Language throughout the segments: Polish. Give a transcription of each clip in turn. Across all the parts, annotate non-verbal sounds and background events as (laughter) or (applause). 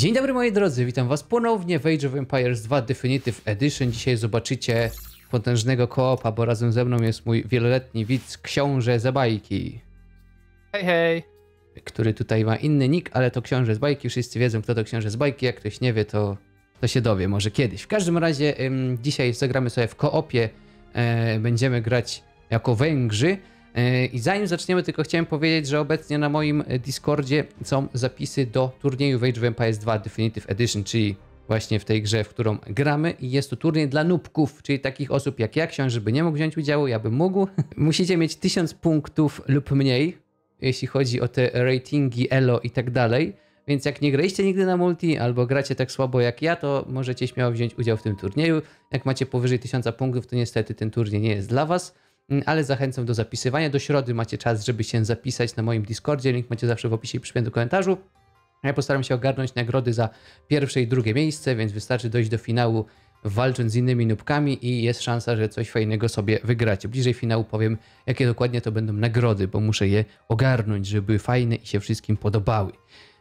Dzień dobry moi drodzy, witam was ponownie w Age of Empires 2 Definitive Edition. Dzisiaj zobaczycie potężnego koopa, bo razem ze mną jest mój wieloletni widz książę Zabajki, Hej, hej. który tutaj ma inny nick, ale to książę z bajki. Wszyscy wiedzą kto to książę z bajki, jak ktoś nie wie to, to się dowie, może kiedyś. W każdym razie ym, dzisiaj zagramy sobie w koopie, e, będziemy grać jako Węgrzy. E, I zanim zaczniemy, tylko chciałem powiedzieć, że obecnie na moim e, Discordzie są zapisy do turnieju Age of Empires 2 Definitive Edition, czyli właśnie w tej grze, w którą gramy. I jest to turniej dla nubków, czyli takich osób jak ja, książę by nie mógł wziąć udziału, ja bym mógł. (laughs) Musicie mieć 1000 punktów lub mniej, jeśli chodzi o te ratingi, elo i tak dalej. Więc jak nie graliście nigdy na multi, albo gracie tak słabo jak ja, to możecie śmiało wziąć udział w tym turnieju. Jak macie powyżej 1000 punktów, to niestety ten turniej nie jest dla was. Mm, ale zachęcam do zapisywania. Do środy macie czas, żeby się zapisać na moim Discordzie. Link macie zawsze w opisie i przypiętym komentarzu. Ja postaram się ogarnąć nagrody za pierwsze i drugie miejsce, więc wystarczy dojść do finału walcząc z innymi nubkami i jest szansa, że coś fajnego sobie wygracie. Bliżej finału powiem, jakie dokładnie to będą nagrody, bo muszę je ogarnąć, żeby były fajne i się wszystkim podobały.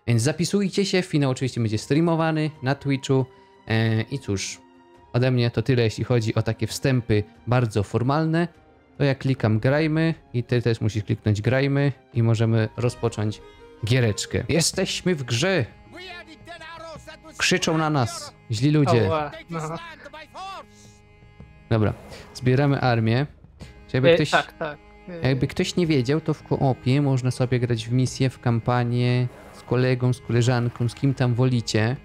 Więc zapisujcie się, finał oczywiście będzie streamowany na Twitchu e, i cóż, ode mnie to tyle, jeśli chodzi o takie wstępy bardzo formalne to ja klikam grajmy i ty też musisz kliknąć grajmy i możemy rozpocząć giereczkę. Jesteśmy w grze! Krzyczą na nas źli ludzie. Dobra, zbieramy armię. Czy Jakby E, ktoś, Tak, tak. Jakby ktoś nie wiedział, to w koopie można sobie grać w misję, w kampanię z kolegą, z koleżanką, z kim tam wolicie.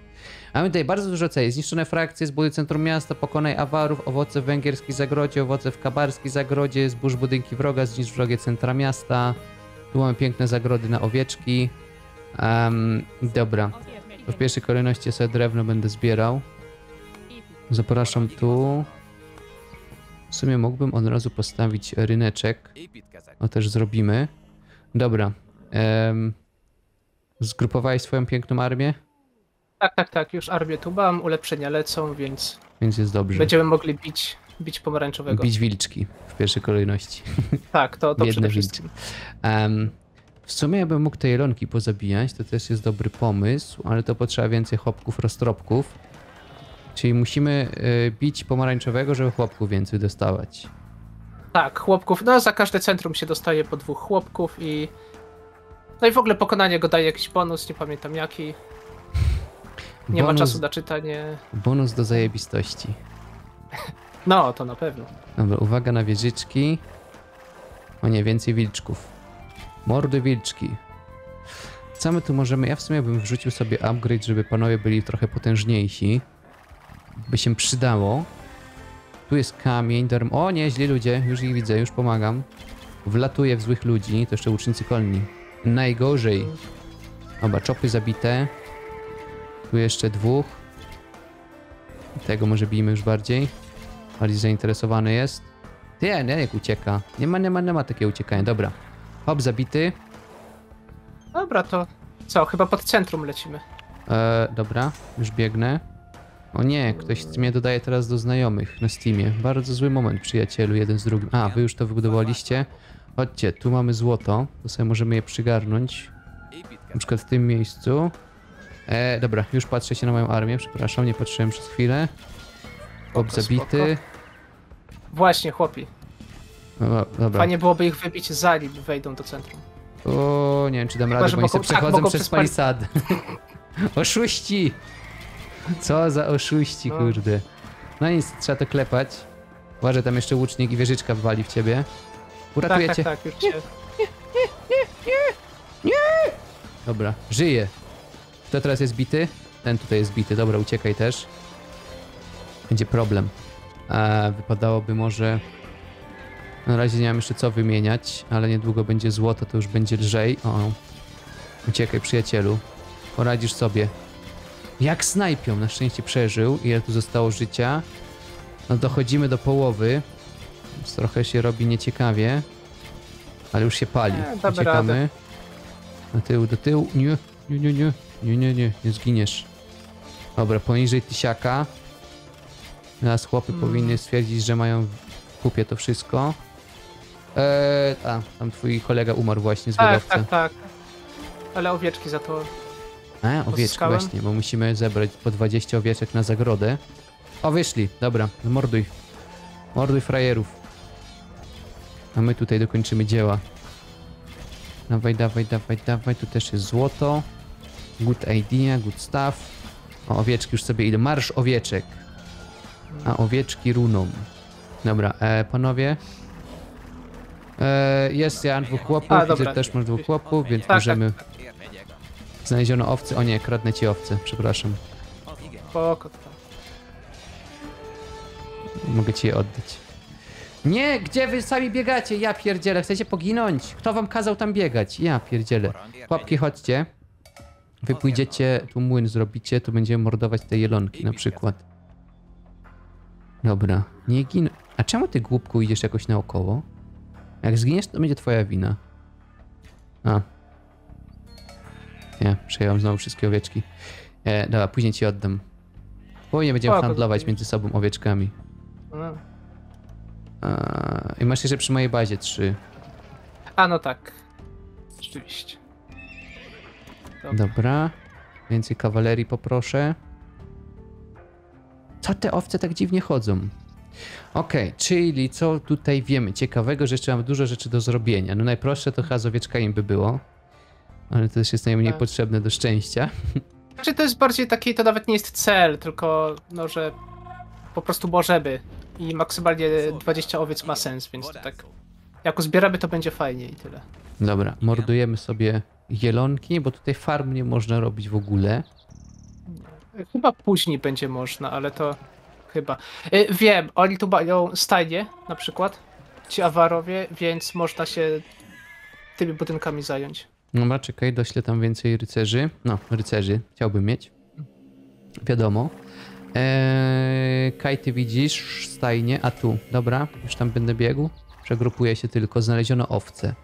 Mamy tutaj bardzo dużo celi. Zniszczone frakcje, zbuduj centrum miasta, pokonaj awarów, owoce w węgierskiej zagrodzie, owoce w kabarskiej zagrodzie, zburz budynki wroga, zniszcz wrogie centra miasta. Tu mamy piękne zagrody na owieczki. Em, dobra, to w pierwszej kolejności sobie drewno będę zbierał. Zapraszam tu. W sumie mógłbym od razu postawić ryneczek. No też zrobimy. Dobra. em, zgrupowałeś swoją piękną armię? Tak, tak, tak. Już armię tu mam, ulepszenia lecą, więc Więc jest dobrze. będziemy mogli bić, bić pomarańczowego. Bić wilczki w pierwszej kolejności. (laughs) Tak, to, to Biedne przede. Em, w sumie ja bym mógł te jelonki pozabijać, to też jest dobry pomysł, ale to potrzeba więcej chłopków, roztropków. Czyli musimy y, bić pomarańczowego, żeby chłopków więcej dostawać. Tak, chłopków. No, za każde centrum się dostaje po dwóch chłopków i. No i w ogóle pokonanie go daje jakiś bonus, nie pamiętam jaki. Nie ma Bonus- czasu na czytanie. Bonus do zajebistości. (laughs) No, to na pewno. Dobra, uwaga na wieżyczki. O nie, więcej wilczków. Mordy wilczki. Co my tu możemy... Ja w sumie bym wrzucił sobie upgrade, żeby panowie byli trochę potężniejsi. By się przydało. Tu jest kamień, darm... O nie, źli ludzie, już ich widzę, już pomagam. Wlatuję w złych ludzi, to jeszcze łucznicy kolni. Najgorzej. Dobra, czopy zabite. Tu jeszcze dwóch. Tego może bijmy już bardziej. Bardziej zainteresowany jest. Ty, nie, jak ucieka. Nie ma, nie ma, nie ma takiego uciekania. Dobra. Hop, zabity. Dobra, to co? Chyba pod centrum lecimy. E, dobra, już biegnę. O nie, ktoś mnie dodaje teraz do znajomych na Steamie. Bardzo zły moment, przyjacielu, jeden z drugim. A, wy już to wybudowaliście. Chodźcie, tu mamy złoto. To sobie możemy je przygarnąć. Na przykład w tym miejscu. E, dobra, już patrzę się na moją armię. Przepraszam, nie patrzyłem przez chwilę. Spoko, zabity. Właśnie, chłopi. O, dobra. Fajnie byłoby ich wybić zanim wejdą do centrum. O, nie wiem czy dam radę, bo oni sobie tak, przechodzą mogą przez przez pali- palisady. (laughs) Oszuści! Co za oszuści, No. kurde. No nic, trzeba to klepać. Uważaj, tam jeszcze łucznik i wieżyczka wali w ciebie. Uratuję Tak, cię. tak, tak, już się. Dobra, żyje. Kto teraz jest bity? Ten tutaj jest bity. Dobra, uciekaj też. Będzie problem. A, wypadałoby może... Na razie nie mam jeszcze co wymieniać, ale niedługo będzie złoto, to już będzie lżej. O, uciekaj przyjacielu. Poradzisz sobie. Jak snajpią, na szczęście przeżył. Ile tu zostało życia? No dochodzimy do połowy. Więc trochę się robi nieciekawie. Ale już się pali. Damy Uciekamy. radę. Do tyłu, do tyłu. Nie, nie, nie, nie. Nie, nie, nie. Nie zginiesz. Dobra, poniżej tysiaka. Teraz chłopy Mm. powinny stwierdzić, że mają w kupie to wszystko. Eee, a, tam twój kolega umarł właśnie z Tak, tak, tak. Ale owieczki za to A, owieczki właśnie, bo musimy zebrać po 20 owieczek na zagrodę. O, wyszli. Dobra, morduj. Morduj frajerów. A my tutaj dokończymy dzieła. Dawaj, dawaj, dawaj, dawaj. Tu też jest złoto. Good idea, good stuff. O, owieczki już sobie idę. Marsz owieczek. A owieczki runą. Dobra, e, panowie. E, jest, ja dwóch chłopów. A, Widzę, dobra. też masz dwóch chłopów, więc Tak, możemy... Znaleziono owce. O nie, kradnę ci owce, przepraszam. Spoko. to. Mogę ci je oddać. Nie, gdzie wy sami biegacie? Ja pierdzielę, chcecie poginąć? Kto wam kazał tam biegać? Ja pierdzielę. Chłopki, chodźcie. Wy pójdziecie, tu młyn zrobicie, tu będziemy mordować te jelonki na przykład. Dobra, nie gin... A czemu ty głupku idziesz jakoś naokoło? Jak zginiesz, to będzie twoja wina. A. Nie, przejąłem znowu wszystkie owieczki. E, dobra, później ci oddam. Później będziemy handlować między sobą owieczkami. Eee, I masz jeszcze przy mojej bazie trzy. A no tak. Rzeczywiście. Dobra. Dobra. Więcej kawalerii poproszę. Co te owce tak dziwnie chodzą? Okej, czyli co tutaj wiemy ciekawego, że jeszcze mamy dużo rzeczy do zrobienia. No najprostsze to chyba z owieczkami by było. Ale to też jest najmniej Tak. potrzebne do szczęścia. Znaczy to jest bardziej taki, to nawet nie jest cel, tylko no, że po prostu możemy. I maksymalnie 20 owiec ma sens, więc to tak. Jak uzbieramy, to będzie fajnie i tyle. Dobra, mordujemy sobie jelonki, bo tutaj farm nie można robić w ogóle. Chyba później będzie można, ale to chyba. Y, Wiem, oni tu mają stajnie na przykład, ci awarowie, więc można się tymi budynkami zająć. Dobra, czekaj, doślę tam więcej rycerzy. No, rycerzy chciałbym mieć. Wiadomo. Eee, Kaj, ty widzisz stajnie, a tu, dobra, już tam będę biegł. Przegrupuję się tylko, znaleziono owce.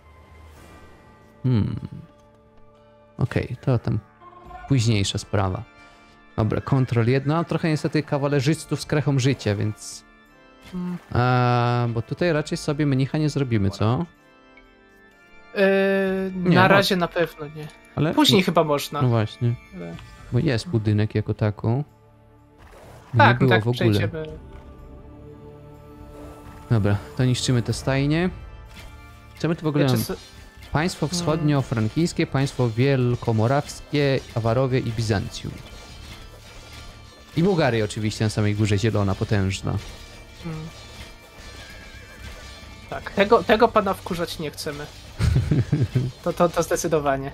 Hmm. Okej, to tam późniejsza sprawa. Dobra, kontrol jedno. Trochę niestety kawalerzystów z krechą życia, więc... A, bo tutaj raczej sobie mnicha nie zrobimy, co? Yy, Nie, na razie na pewno nie. Ale... Później chyba można. No właśnie. Bo jest budynek jako taką. nie tak, było tak, w ogóle. przejdziemy. Dobra, to niszczymy te stajnie. My tu w ogóle mamy? co- Państwo wschodnio-frankijskie, państwo wielkomorawskie, Awarowie i Bizancjum. I Bułgaria oczywiście na samej górze, zielona, potężna. Mm. Tak, tego, tego pana wkurzać nie chcemy. (laughs) To, to, to zdecydowanie.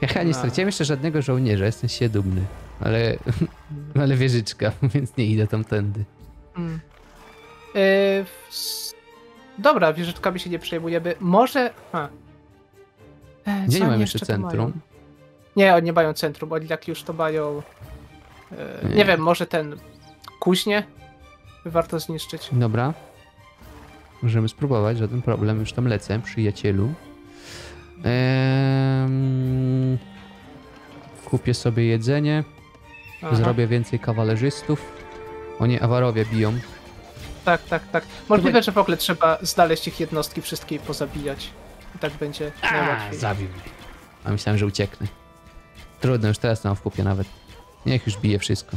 Ja chyba nie No. straciłem jeszcze żadnego żołnierza, jestem się dumny. Ale, (laughs) ale wieżyczka, (laughs) więc nie idę tamtędy. Mm. Yy, dobra, wieżyczkami się nie przejmujemy. Może. A. E, Gdzie nie mam oni jeszcze centrum? Nie, oni nie mają centrum. Oni jak już to mają. E, Nie. nie wiem, może ten kuźnie warto zniszczyć. Dobra. Możemy spróbować, żaden problem. Już tam lecę, przyjacielu. Ehm, kupię sobie jedzenie. Aha. Zrobię więcej kawalerzystów. Oni awarowie biją. Tak, tak, tak. Możliwe, że w ogóle trzeba znaleźć ich jednostki, wszystkie i pozabijać. I tak będzie najłatwiej. zabił mnie. A myślałem, że ucieknę. Trudno, już teraz mam w kupie nawet. Niech już bije wszystko.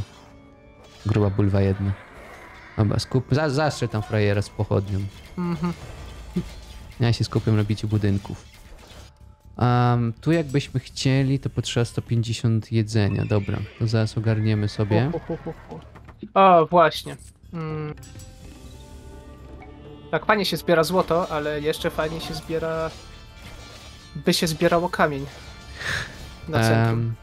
Gruba bulwa jedna. Dobra, skup... Za, zastrzel tam frajera z pochodnią. Mhm. Ja się skupię na biciu budynków. Um, tu jakbyśmy chcieli, to potrzeba 150 jedzenia. Dobra, to zaraz ogarniemy sobie. Hu, hu, hu, hu. O, właśnie. Mm. Tak, fajnie się zbiera złoto, ale jeszcze fajnie się zbiera. By się zbierało kamień. Na centrum. Em,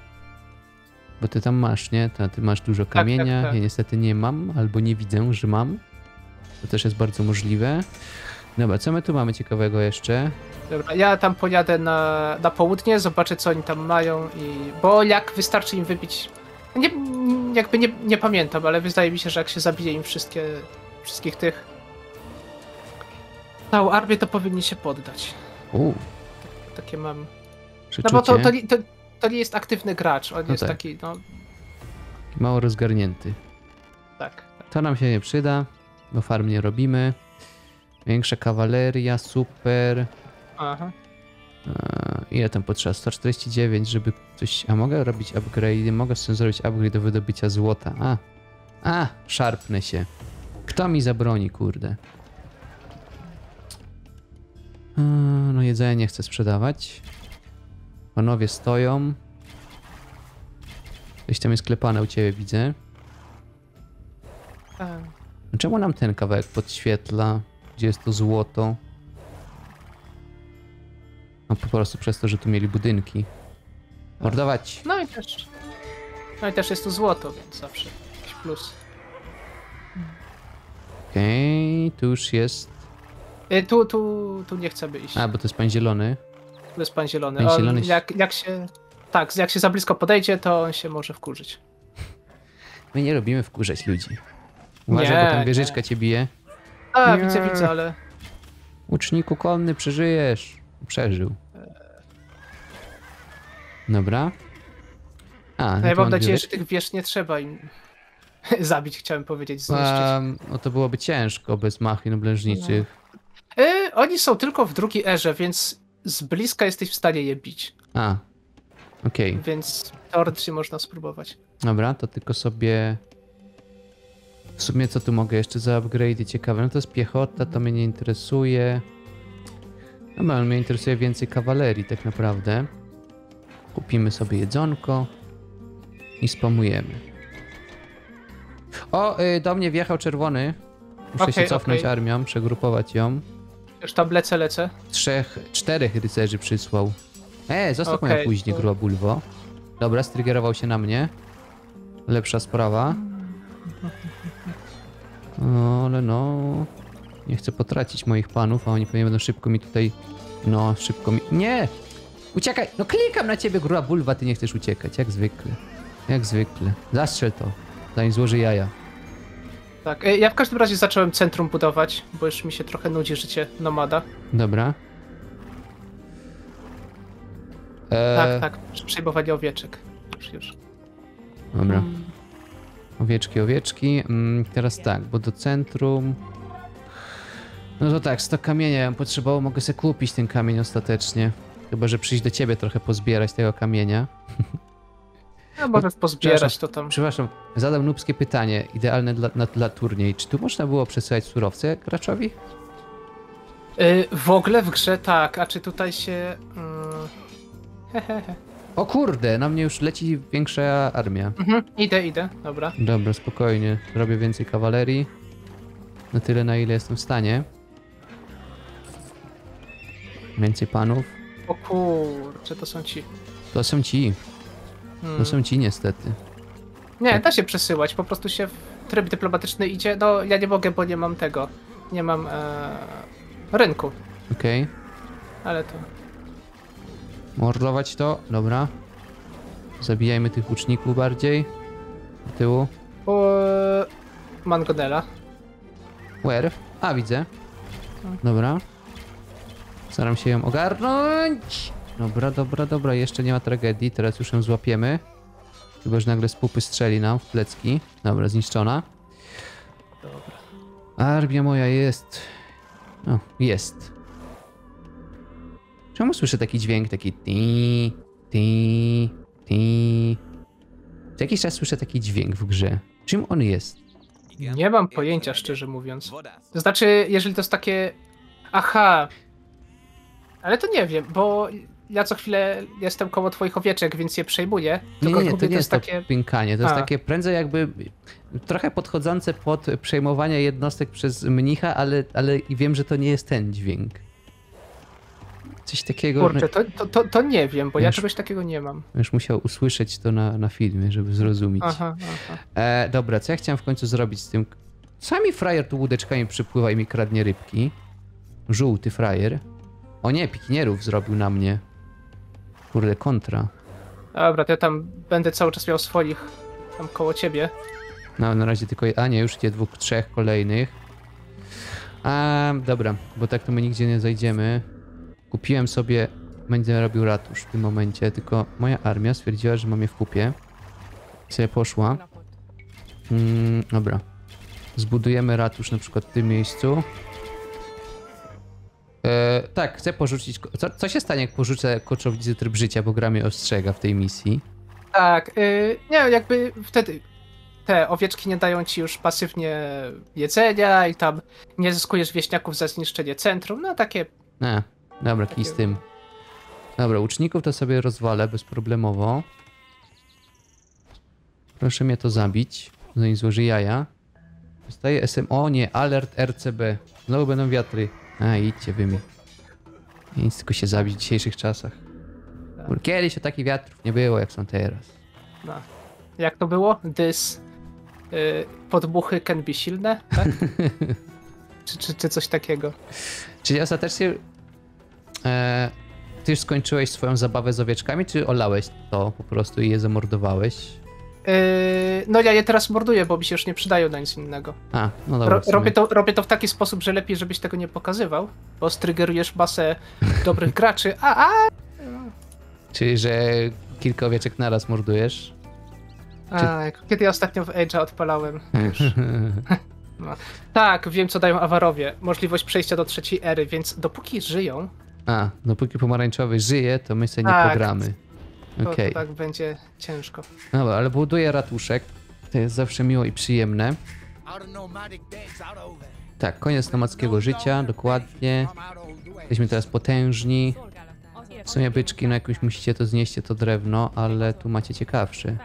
bo ty tam masz, nie? Ta, ty masz dużo kamienia. tak. Ja niestety nie mam, albo nie widzę, że mam. To też jest bardzo możliwe. Dobra, co my tu mamy ciekawego jeszcze? Dobra, ja tam pojadę na, na południe, zobaczę co oni tam mają i. Bo jak wystarczy im wybić. Nie, jakby nie, nie pamiętam, ale wydaje mi się, że jak się zabije im wszystkie. wszystkich tych. Całą armię to powinni się poddać. U, Takie mam. No przeczucie. bo to, to, nie- to, to nie jest aktywny gracz, on No jest tak. taki, no Mało rozgarnięty. tak. To nam się nie przyda, bo farm nie robimy. Większa kawaleria, super. Aha. Ile tam potrzeba? 149, żeby coś... A mogę robić upgrade? Mogę sobie zrobić upgrade do wydobycia złota. A, a, szarpnę się. Kto mi zabroni, kurde? No jedzenie nie chcę sprzedawać. Panowie stoją. Coś tam jest klepane u ciebie, widzę. E, Czemu nam ten kawałek podświetla? Gdzie jest to złoto? No po prostu przez to, że tu mieli budynki. Mordować! No i też. No i też jest tu złoto, więc zawsze jakiś plus. Okej, tu już jest... E, tu, tu, tu nie chcemy iść. A, bo to jest pan zielony. To jest pan zielony. Pan On, zielony się- jak, jak się. Tak, jak się za blisko podejdzie, to on się może wkurzyć. My nie lubimy wkurzać ludzi. Uważaj, Nie, bo tam nie. wieżyczka cię bije. A, Nie. widzę, widzę, ale. Łuczniku konny, przeżyjesz. Przeżył. Dobra. A, No ja tu mam nadzieję, że tych wież nie trzeba im (laughs) zabić, chciałem powiedzieć, zniszczyć. Um, no to byłoby ciężko bez machin oblężniczych. E, oni są tylko w drugiej erze, więc z bliska jesteś w stanie je bić. A, okej. Więc teoretycznie można spróbować. Dobra, to tylko sobie... W sumie co tu mogę jeszcze za upgrade ciekawe? No to jest piechota, to mnie nie interesuje. Dobra, ale mnie interesuje więcej kawalerii tak naprawdę. Kupimy sobie jedzonko i spamujemy. O, y, do mnie wjechał czerwony. Muszę się Okej, cofnąć okej. armią, przegrupować ją. Już tam lecę, lecę. Trzech, czterech rycerzy przysłał. E, zostaw moją Okej, później, to- gruba bulwo. Dobra, strygerował się na mnie. Lepsza sprawa. No, ale no... Nie chcę potracić moich panów, a oni pewnie będą szybko mi tutaj... No, szybko mi... Nie! Uciekaj! No klikam na ciebie, gruba bulwa, ty nie chcesz uciekać, jak zwykle. Jak zwykle. Zastrzel to, zanim złoży jaja. Tak, e, ja w każdym razie zacząłem centrum budować, bo już mi się trochę nudzi życie nomada. Dobra. E, Tak, tak, przejmowanie owieczek. Już, już. Dobra. Mm, Owieczki, owieczki. Mm, teraz tak, bo do centrum. No to tak, 100 kamienia ja bym potrzebował, mogę sobie kupić ten kamień ostatecznie. Chyba, że przyjść do ciebie trochę pozbierać tego kamienia. (laughs) A może pozbierać to tam. Przepraszam, zadam nubskie pytanie, idealne dla, na, dla turniej. Czy tu można było przesyłać surowce graczowi? Y, w ogóle w grze tak, a czy tutaj się. Hehehe. O kurde, na mnie już leci większa armia. Mhm, idę, idę, dobra. Dobra, spokojnie. Robię więcej kawalerii. Na tyle, na ile jestem w stanie. Więcej panów. O kurczę, to są ci. To są ci. Hmm. To są ci niestety. Nie, da się przesyłać, po prostu się w tryb dyplomatyczny idzie. No, ja nie mogę, bo nie mam tego. Nie mam e, rynku, Okej. ale to. Mordować to. Dobra. Zabijajmy tych łuczników bardziej. Do tyłu. O, Mangonela. Where? A, widzę. Dobra. Staram się ją ogarnąć. Dobra, dobra, dobra. Jeszcze nie ma tragedii. Teraz już ją złapiemy. Chyba, że nagle z pupy strzeli nam w plecki. Dobra, zniszczona. Dobra. Armia moja jest. O, jest. Czemu słyszę taki dźwięk, taki ti, ti, ti. Co jakiś czas słyszę taki dźwięk w grze. Czym on jest? Nie mam pojęcia, szczerze mówiąc. To znaczy, jeżeli to jest takie. Aha. Ale to nie wiem, bo ja co chwilę jestem koło twoich owieczek, więc je przejmuję. Nie, nie, nie, to nie jest takie. to pękanie. To jest A. takie prędzej jakby trochę podchodzące pod przejmowanie jednostek przez mnicha, ale, ale wiem, że to nie jest ten dźwięk. Coś takiego. Kurczę, to, to, to, to nie wiem, bo ja czegoś takiego nie mam. Już musiał usłyszeć to na, na filmie, żeby zrozumieć. Aha, aha. E, dobra, co ja chciałem w końcu zrobić z tym? Sami frajer tu łódeczkami przypływa i mi kradnie rybki. Żółty frajer. O nie, pikinierów zrobił na mnie. Kurde, kontra. Dobra, to ja tam będę cały czas miał swoich tam koło ciebie. No, na razie tylko. A nie, już idzie dwóch, trzech kolejnych. A, dobra, bo tak to my nigdzie nie zajdziemy. Kupiłem sobie. Będę robił ratusz w tym momencie, tylko moja armia stwierdziła, że mam je w kupie. I sobie poszła. Mm, dobra. Zbudujemy ratusz na przykład w tym miejscu. E, tak, chcę porzucić. Co, co się stanie, jak porzucę koczownicy tryb życia, bo gra mnie ostrzega w tej misji? Tak, y, nie, jakby wtedy te owieczki nie dają ci już pasywnie jedzenia i tam nie zyskujesz wieśniaków za zniszczenie centrum, no takie A, dobra, kij z Takie- tym. Dobra, łuczników to sobie rozwalę bezproblemowo. Proszę mnie to zabić, zanim złoży jaja. Dostaję SM... O nie, alert RCB. Znowu będą wiatry. A, idźcie wy mi. Nic, tylko się zabić w dzisiejszych czasach. Bo Kiedyś o takich wiatrów nie było, jak są teraz. No. Jak to było? This y, podmuchy can be silne, tak? (laughs) czy, czy, czy coś takiego? Czyli ostatecznie... E, ty już skończyłeś swoją zabawę z owieczkami, czy olałeś to po prostu i je zamordowałeś? Y, no ja je teraz morduję, bo mi się już nie przydają na nic innego. A, no dobra. Ro, robię, to, robię to w taki sposób, że lepiej, żebyś tego nie pokazywał, bo strygerujesz masę (laughs) dobrych graczy. A, a! Czyli, że kilka owieczek naraz mordujesz? a jak- kiedy ja ostatnio w Age'a odpalałem? (laughs) Już. No. Tak, wiem co dają awarowie. Możliwość przejścia do trzeciej ery, więc dopóki żyją, A, dopóki pomarańczowy żyje, to my sobie nie Tak. pogramy. To, Okej. to tak będzie ciężko. Dobra, ale buduję ratuszek. To jest zawsze miło i przyjemne. Tak, koniec nomadzkiego życia, dokładnie. Jesteśmy teraz potężni. W sumie byczki, no jakąś musicie to znieść to drewno, ale tu macie ciekawsze.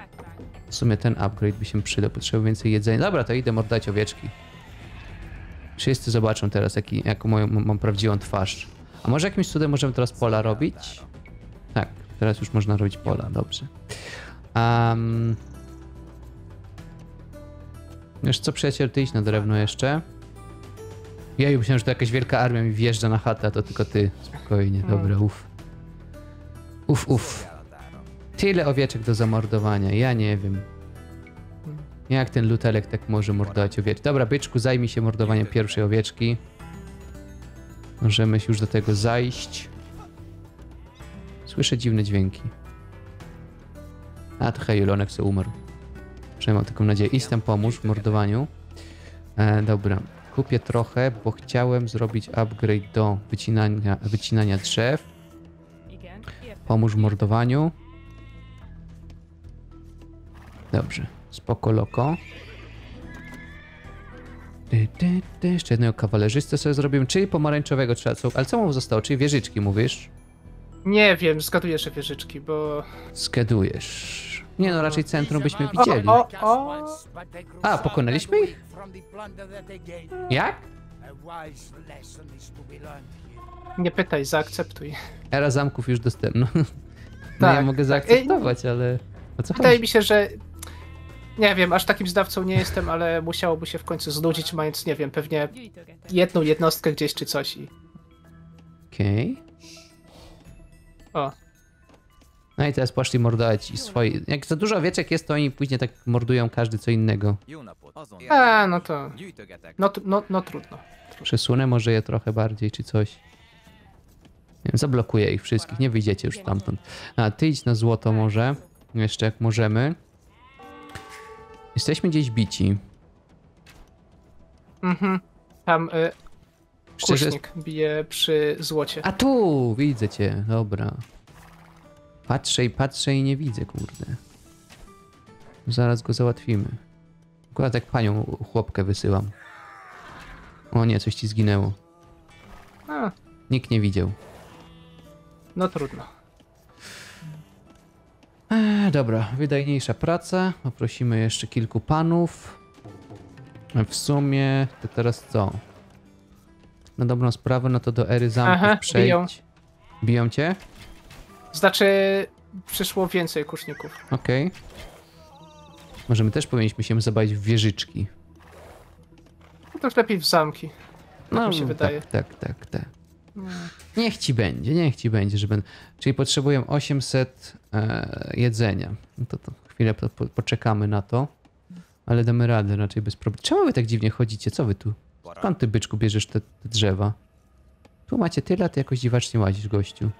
W sumie ten upgrade by się przydał, potrzebuję więcej jedzenia. Dobra, to idę mordać owieczki. Wszyscy zobaczą teraz, jaki, jaką moją, mam prawdziwą twarz. A może jakimś cudem możemy teraz pola robić? Tak, teraz już można robić pola, dobrze. Um, Wiesz co, przyjaciel, ty idź na drewno jeszcze. Ja myślałem, że to jakaś wielka armia mi wjeżdża na chatę, to tylko ty. Spokojnie, dobra, uff. Uff, uff. Tyle owieczek do zamordowania, ja nie wiem. Jak ten lutelek tak może mordować owieczki? Dobra, byczku, zajmij się mordowaniem pierwszej owieczki. Możemy już do tego zajść. Słyszę dziwne dźwięki. A, to Hejulonek se umarł. Przynajmniej mam taką nadzieję. Istem pomóż w mordowaniu. E, dobra. Kupię trochę, bo chciałem zrobić upgrade do wycinania, wycinania drzew. Pomóż w mordowaniu. Dobrze. Spoko loko. Ty, ty, ty. Jeszcze jednego kawalerzystę sobie zrobimy. Czyli pomarańczowego trzeba? Ale co mu zostało? Czyli wieżyczki mówisz? Nie wiem, zgaduję, że wieżyczki, bo... Skedujesz. Nie no, raczej centrum byśmy widzieli. O, o, o. A, pokonaliśmy ich? Jak? Nie pytaj, zaakceptuj. Era zamków już dostępna. (laughs) No ja Tak, mogę tak. zaakceptować, ale o co Wydaje chodzi? mi się, że... Nie wiem, aż takim znawcą nie jestem, ale musiałoby się w końcu znudzić, mając, nie wiem, pewnie jedną jednostkę gdzieś czy coś i... Okej. O, No i teraz poszli mordować i swoje. Jak za dużo owieczek jest, to oni później tak mordują każdy co innego. a, no to... No, no, no trudno. Przesunę może je trochę bardziej, czy coś. Nie wiem, zablokuję ich wszystkich, nie wyjdziecie już stamtąd. A, ty idź na złoto może. Jeszcze jak możemy. Jesteśmy gdzieś bici. Mhm. Tam y, Szczerze, kusznik bije przy złocie. A tu! Widzę cię, dobra. Patrzę i patrzę i nie widzę, kurde. Zaraz go załatwimy. Akurat jak panią chłopkę wysyłam. O nie, coś ci zginęło. A, Nikt nie widział. no trudno. Eee, dobra, wydajniejsza praca. Poprosimy jeszcze kilku panów. W sumie to teraz co? Na dobrą sprawę, no to do ery zamków Aha, przejdź. biją. Biją cię? Znaczy, przyszło więcej kuszników. Okej. Może my też powinniśmy się zabawić w wieżyczki. No to już lepiej w zamki. Tak mi się wydaje. Tak, tak, tak, tak. Niech ci będzie, niech ci będzie, że będę. Czyli potrzebuję 800 e, jedzenia. No to, to chwilę po, po, poczekamy na to. Ale damy radę raczej bez problemu. Czemu wy tak dziwnie chodzicie? Co wy tu? Skąd ty, byczku, bierzesz te, te drzewa? Tu macie tyle, ty jakoś dziwacznie łazisz, gościu.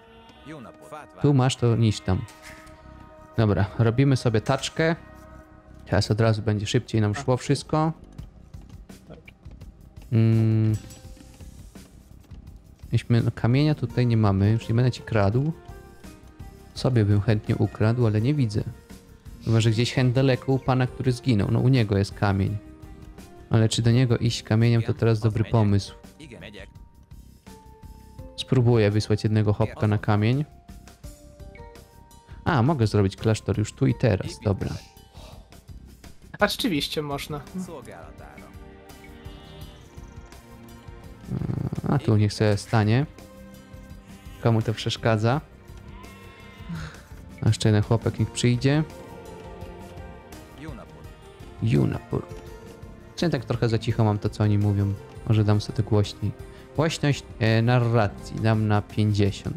Tu masz, to niż tam. Dobra, robimy sobie taczkę. Teraz od razu będzie szybciej nam szło wszystko. Mm. Myśmy, no, kamienia tutaj nie mamy, już nie będę ci kradł. Sobie bym chętnie ukradł, ale nie widzę. Chyba, że gdzieś chęt daleko u pana, który zginął. No u niego jest kamień. Ale czy do niego iść kamieniem to teraz dobry pomysł. Spróbuję wysłać jednego hopka na kamień. A, mogę zrobić klasztor już tu i teraz, dobra. A rzeczywiście można. A tu niech sobie stanie. Komu to przeszkadza? A jeszcze jeden chłopak niech przyjdzie. Junapur. Czy tak trochę za cicho mam to, co oni mówią. Może dam sobie to głośniej. Głośność e, narracji dam na 50.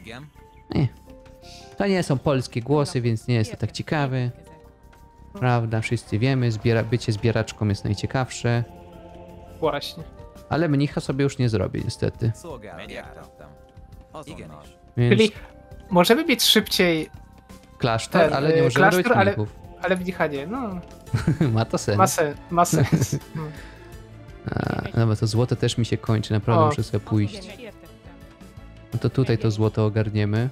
Igen. Nie. To nie są polskie głosy, więc nie jest to tak ciekawe. Prawda, wszyscy wiemy, zbiera, bycie zbieraczką jest najciekawsze. Właśnie. Ale mnicha sobie już nie zrobię, niestety. Więc Czyli możemy mieć szybciej, klasztor, ten, ale nie y, możemy robić klasztor, ale- mnichów. ale w nich nie. No, (laughs) Ma to sens. ma, sen, ma sens. Mm. (laughs) A, dobra, to złoto też mi się kończy, naprawdę O. muszę sobie pójść. No to tutaj to złoto ogarniemy.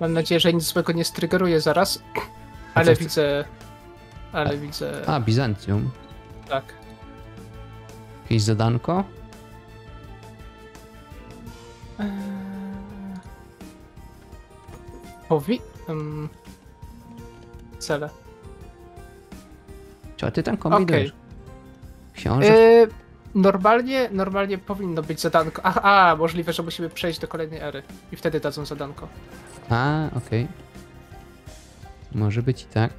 Mam nadzieję, że nic złego nie strygeruje zaraz. Ale widzę... Ale widzę... A, Bizancjum. Tak. Jakieś zadanko? Eee, Powi... Um, cele. Co ty tam kombinujesz? Okej. Książę? Eee, normalnie, normalnie powinno być zadanko. A, a, możliwe, że musimy przejść do kolejnej ery. I wtedy dadzą zadanko. A, okej. Może być i tak.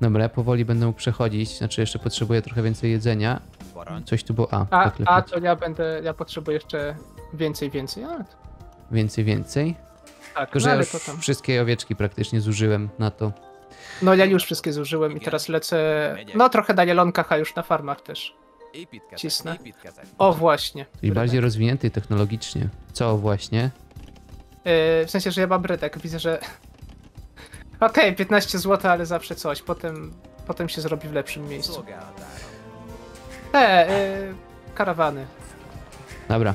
Dobra, ja powoli będę mógł przechodzić. Znaczy, jeszcze potrzebuję trochę więcej jedzenia. Coś tu było. A, A, tak a to ja będę... Ja potrzebuję jeszcze więcej, więcej. A, to, Więcej, więcej. tak, Tylko, no, że ja ale już to wszystkie owieczki praktycznie zużyłem na to. No ja już wszystkie zużyłem i teraz lecę... No trochę na jelonkach, a już na farmach też. Cisnę. O, właśnie. Czyli bardziej rozwinięty technologicznie. Co właśnie? Yy, w sensie, że ja mam rydek. Widzę, że. (laughs) Okej, 15 zł, ale zawsze coś. Potem, potem się zrobi w lepszym miejscu. Te, yy, karawany. Dobra.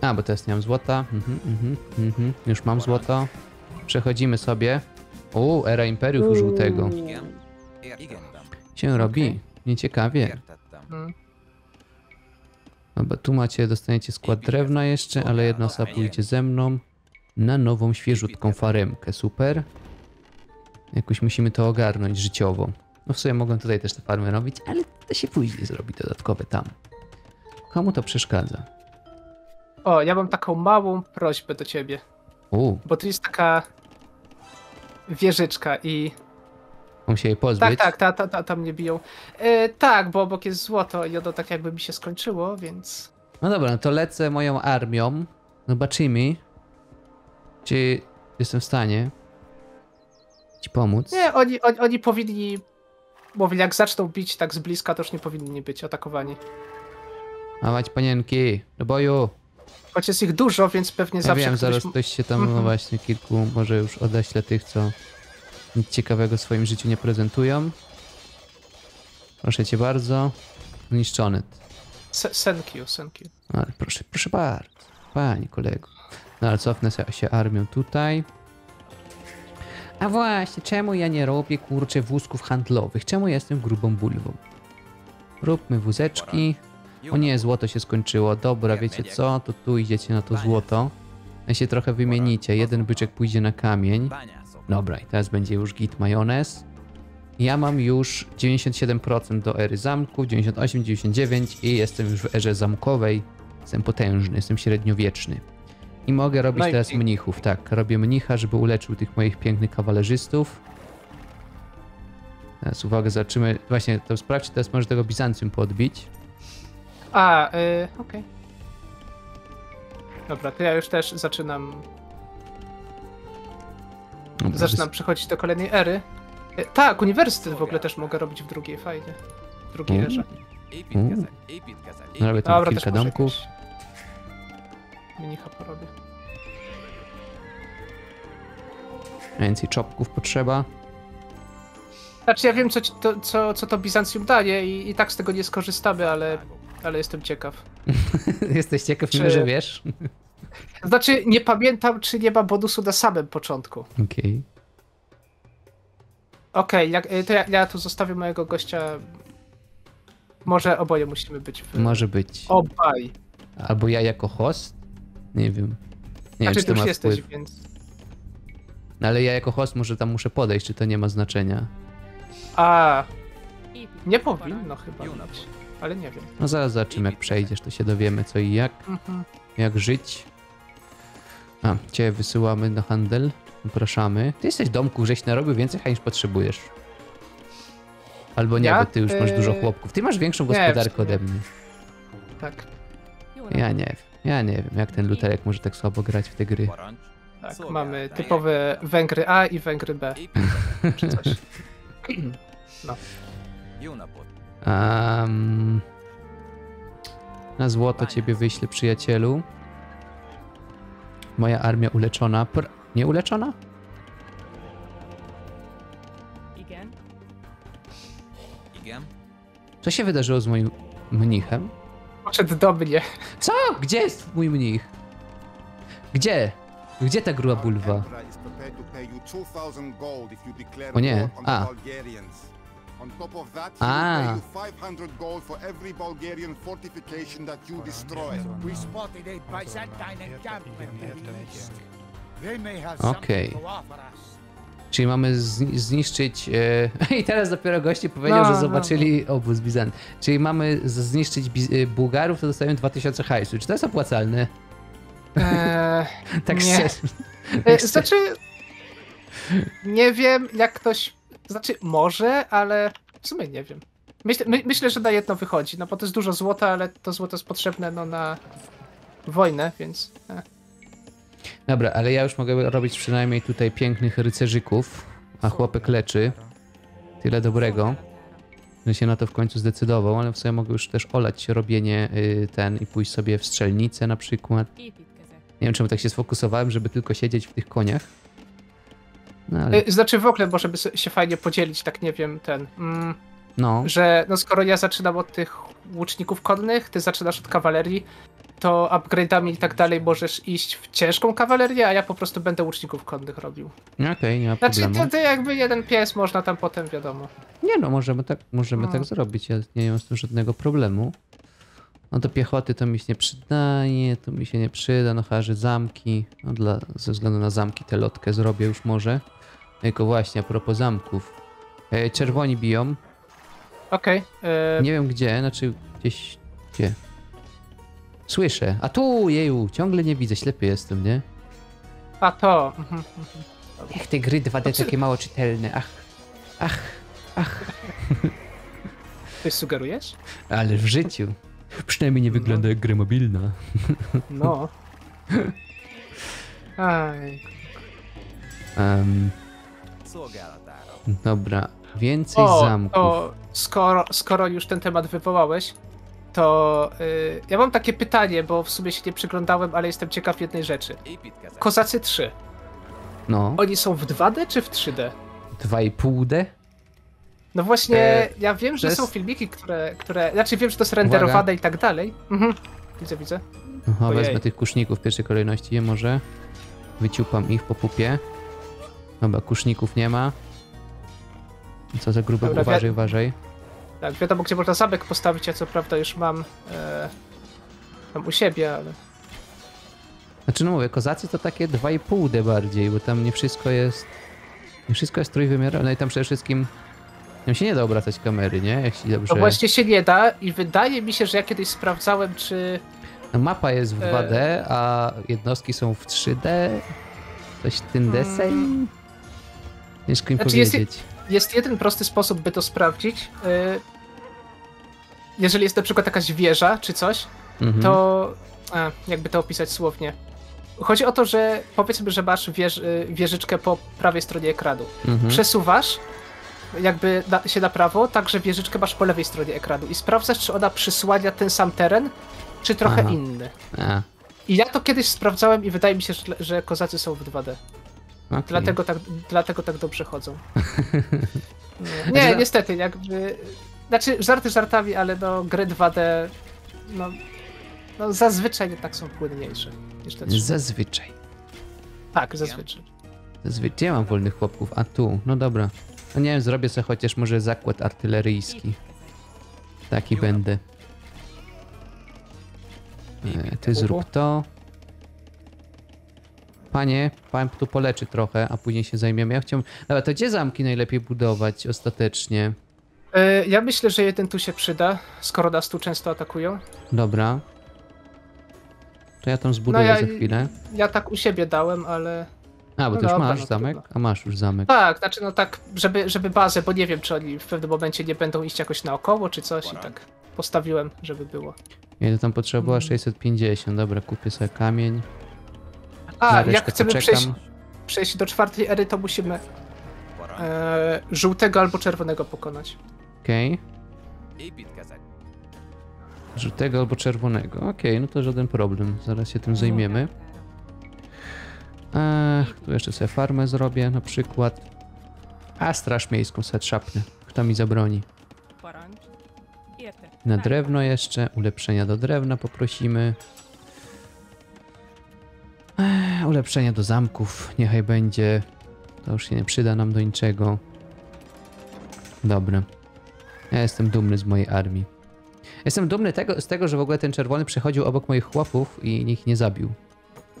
A, bo teraz nie mam złota. Mhm, mhm, mhm. Już mam złoto. Przechodzimy sobie. O, era Imperiów Żółtego. Igen. Értettem. Się robi. Nieciekawie. Értettem. Mm. Dobra, tu macie, dostaniecie skład drewna jeszcze, ale jedna osoba pójdzie ze mną na nową, świeżutką faremkę. Super. Jakoś musimy to ogarnąć życiowo. No w sumie mogą tutaj też te farmy robić, ale to się później zrobi dodatkowe tam. Komu to przeszkadza? O, ja mam taką małą prośbę do ciebie. U, Bo tu jest taka wieżyczka i. mam się jej Tak, pozbyć. tak, ta, ta, ta, tam mnie biją. Yy, tak, bo obok jest złoto i ono tak jakby mi się skończyło, więc. No dobra, no to lecę moją armią. Zobaczymy, czy jestem w stanie ci pomóc. Nie, oni, oni, oni powinni. Mówię, jak zaczną bić tak z bliska, to już nie powinni być atakowani. Dawać panienki, do boju. Choć jest ich dużo, więc pewnie Ja zawsze wiem, zaraz ktoś się tam, no Mhm. właśnie, kilku może już odeślę tych, co nic ciekawego w swoim życiu nie prezentują. Proszę cię bardzo. Zniszczony. Thank you, thank you. No, Ale proszę, proszę bardzo. Pani kolego. No ale cofnę się armią tutaj. A właśnie, czemu ja nie robię, kurczę, wózków handlowych? Czemu ja jestem grubą bulwą? Róbmy wózeczki. O nie, złoto się skończyło. Dobra, wiecie co? To tu idziecie na to złoto. Ja się trochę wymienicie. Jeden byczek pójdzie na kamień. Dobra, i teraz będzie już git majonez. Ja mam już 97% do ery zamków, 98, 99 i jestem już w erze zamkowej. Jestem potężny, jestem średniowieczny. I mogę robić i- teraz mnichów, tak. Robię mnicha, żeby uleczył tych moich pięknych kawalerzystów. Teraz uwaga, zobaczymy. Właśnie, to sprawdźcie teraz może tego Bizancjum podbić. A, y, okej. Dobra, to ja już też zaczynam, Dobra, zaczynam przechodzić do kolejnej ery. Y, tak, uniwersytet w ogóle też mogę robić w drugiej, fajnie. W drugiej Mm. erze. Építkezek, Robię tam Dobra, kilka domków. Minicha porobię. Więcej czopków potrzeba. Znaczy ja wiem, co, ci to, co, co to Bizancjum daje i, i tak z tego nie skorzystamy, ale, ale jestem ciekaw. (laughs) Jesteś ciekaw, Czy- że wiesz? (laughs) Znaczy, nie pamiętam, czy nie ma bonusu na samym początku. Okej. Okej, jak- y, to ja, ja tu zostawię mojego gościa. Może oboje musimy być w... Może być. Obaj. Albo ja jako host? Nie wiem. Nie wiem, znaczy, czy ty to już ma jesteś, wpływ. więc... No, Ale ja jako host może tam muszę podejść, czy to nie ma znaczenia. A, nie powinno chyba ale nie wiem. No zaraz zobaczymy, jak przejdziesz, to się dowiemy co i jak. Mhm. Jak żyć. A, cię wysyłamy na handel. Zapraszamy. Ty jesteś domku, żeś narobił więcej niż potrzebujesz. Albo nie, Ja? bo ty już masz Yy, dużo chłopków. Ty masz większą gospodarkę sumie. ode mnie. Tak, Ja nie wiem. Ja nie wiem, jak ten luterek może tak słabo grać w te gry. Tak. Mamy typowe Węgry A i Węgry B, czy coś. Napot. Um, na złoto ciebie wyślę, przyjacielu. Moja armia uleczona. Pr nie uleczona? Co się wydarzyło z moim mnichem? Poszedł do mnie. Co? Gdzie jest mój mnich? Gdzie? Gdzie ta gruba bulwa? O nie, a. a. A. A. 500 gold for every Bulgarian fortification that you destroy. We spotted a Byzantine encampment in the east. They may have Okay. something to offer us. Czyli mamy zni- zniszczyć. E, (laughs) I teraz dopiero goście powiedział, No, że no, zobaczyli obóz Bizant. Czyli mamy zniszczyć Biz- e, Bułgarów, to dostajemy 2000 hajsu. Czy to jest opłacalne? Eee, (laughs) Tak Nie. szczerze. e, znaczy, nie wiem, jak ktoś... Znaczy, może, ale w sumie nie wiem. Myślę, my, myślę, że na jedno wychodzi, no bo to jest dużo złota, ale to złoto jest potrzebne no, na wojnę, więc... E. Dobra, ale ja już mogę robić przynajmniej tutaj pięknych rycerzyków, a chłopek leczy. Tyle dobrego, że się na to w końcu zdecydował, ale w sumie mogę już też olać robienie y, ten i pójść sobie w strzelnicę na przykład. Nie wiem, czemu tak się sfokusowałem, żeby tylko siedzieć w tych koniach. No ale, E, Znaczy w ogóle może by się fajnie podzielić, tak nie wiem, ten... Mm, no, że no skoro ja zaczynam od tych łuczników konnych, ty zaczynasz od kawalerii, to upgrade'ami i tak dalej możesz iść w ciężką kawalerię, a ja po prostu będę łuczników konnych robił. okej, nie ma Znaczy problemu. to, to jakby jeden pies można tam potem, wiadomo. Nie no, możemy tak, możemy No. tak zrobić, ja nie mam z tym żadnego problemu. No do piechoty to mi się nie przydaje, to mi się nie przyda, no chyba, że zamki, no dla, ze względu na zamki tę lotkę zrobię już może. Tylko właśnie, a propos zamków. E, czerwoni biją, Okej. e, nie wiem gdzie, znaczy gdzieś, gdzie? Słyszę, a tu, jeju, ciągle nie widzę, ślepy jestem, nie? A to. Ech, te gry 2D Znaczy- takie mało czytelne, ach, ach, ach. Coś sugerujesz? Ale w życiu. Przynajmniej nie wygląda jak gra mobilna. No. (laughs) Aj. Szolgálatára. dobra, więcej O, zamków. to skoro, skoro już ten temat wywołałeś, to y, ja mam takie pytanie, bo w sumie się nie przyglądałem, ale jestem ciekaw jednej rzeczy. Kozacy 3. No, Oni są w 2D czy w 3D? 2,5D? No właśnie, E, ja wiem, że to są jest- filmiki, które, które. Znaczy wiem, że to jest renderowane i tak dalej. Mhm. Widzę, widzę. Aha, Ojej. wezmę tych kuszników w pierwszej kolejności, je może. Wyciupam ich po pupie. Dobra, kuszników nie ma. Co za grube, Dobra, uważaj, wi- uważaj. Tak, wiadomo, gdzie można zamek postawić, ja co prawda już mam. E, mam u siebie, ale. Znaczy no mówię, kozacy to takie 2,5D bardziej, bo tam nie wszystko jest... Nie wszystko jest trójwymiarowe, no i tam przede wszystkim... Tam się nie da obracać kamery, nie? Dobrze... No właśnie się nie da i wydaje mi się, że ja kiedyś sprawdzałem, czy. No, mapa jest w E. 2D, a jednostki są w 3D. Coś w tym deseń. Mm. Ciężko im Znaczy jest- powiedzieć. Jest jeden prosty sposób, by to sprawdzić. E, jeżeli jest na przykład jakaś wieża czy coś, Mhm. to a, jakby to opisać słownie. Chodzi o to, że powiedzmy, że masz wież, y, wieżyczkę po prawej stronie ekranu. Mhm. Przesuwasz jakby na, się na prawo, tak że wieżyczkę masz po lewej stronie ekranu i sprawdzasz, czy ona przysłania ten sam teren, czy trochę Aha. inny. A, I ja to kiedyś sprawdzałem i wydaje mi się, że, że kozacy są w 2D. okej. Dlatego tak, dlatego tak dobrze chodzą. (laughs) Nie, nie niestety, jakby... Znaczy, żarty żartami, ale no, gry 2D, no, no zazwyczaj jednak są płynniejsze niż te 3D. Zazwyczaj. Tak, zazwyczaj. Zazwyczaj ja mam wolnych chłopków, a tu, no dobra. No nie wiem, zrobię sobie chociaż może zakład artyleryjski. Taki będę. E, ty zrób to. Panie, pan tu poleczy trochę, a później się zajmiemy. Ja chciałbym... Dobra, to gdzie zamki najlepiej budować ostatecznie? E, Ja myślę, że jeden tu się przyda, skoro nas tu często atakują. Dobra. To ja tam zbuduję No ja- za chwilę. Ja tak u siebie dałem, ale... A, bo no ty już dobra, masz no zamek? trudno. A masz już zamek. Tak, znaczy no tak, żeby, żeby bazę, bo nie wiem, czy oni w pewnym momencie nie będą iść jakoś naokoło, czy coś i tak postawiłem, żeby było. Ile tam potrzeba było? 650. Dobra, kupię sobie kamień. A, jak chcemy przejść, przejść do czwartej ery, to musimy e, żółtego albo czerwonego pokonać. Okej. Żółtego albo czerwonego. Okej, no to żaden problem. Zaraz się tym zajmiemy. Eee, tu jeszcze sobie farmę zrobię na przykład. A straż miejską sobie trzapnę. Kto mi zabroni? Na drewno jeszcze. Ulepszenia do drewna poprosimy. Eee, ulepszenia do zamków. Niechaj będzie. To już się nie przyda nam do niczego. Dobra. Ja jestem dumny z mojej armii. Jestem dumny tego, z tego, że w ogóle ten czerwony przechodził obok moich chłopów i ich nie zabił.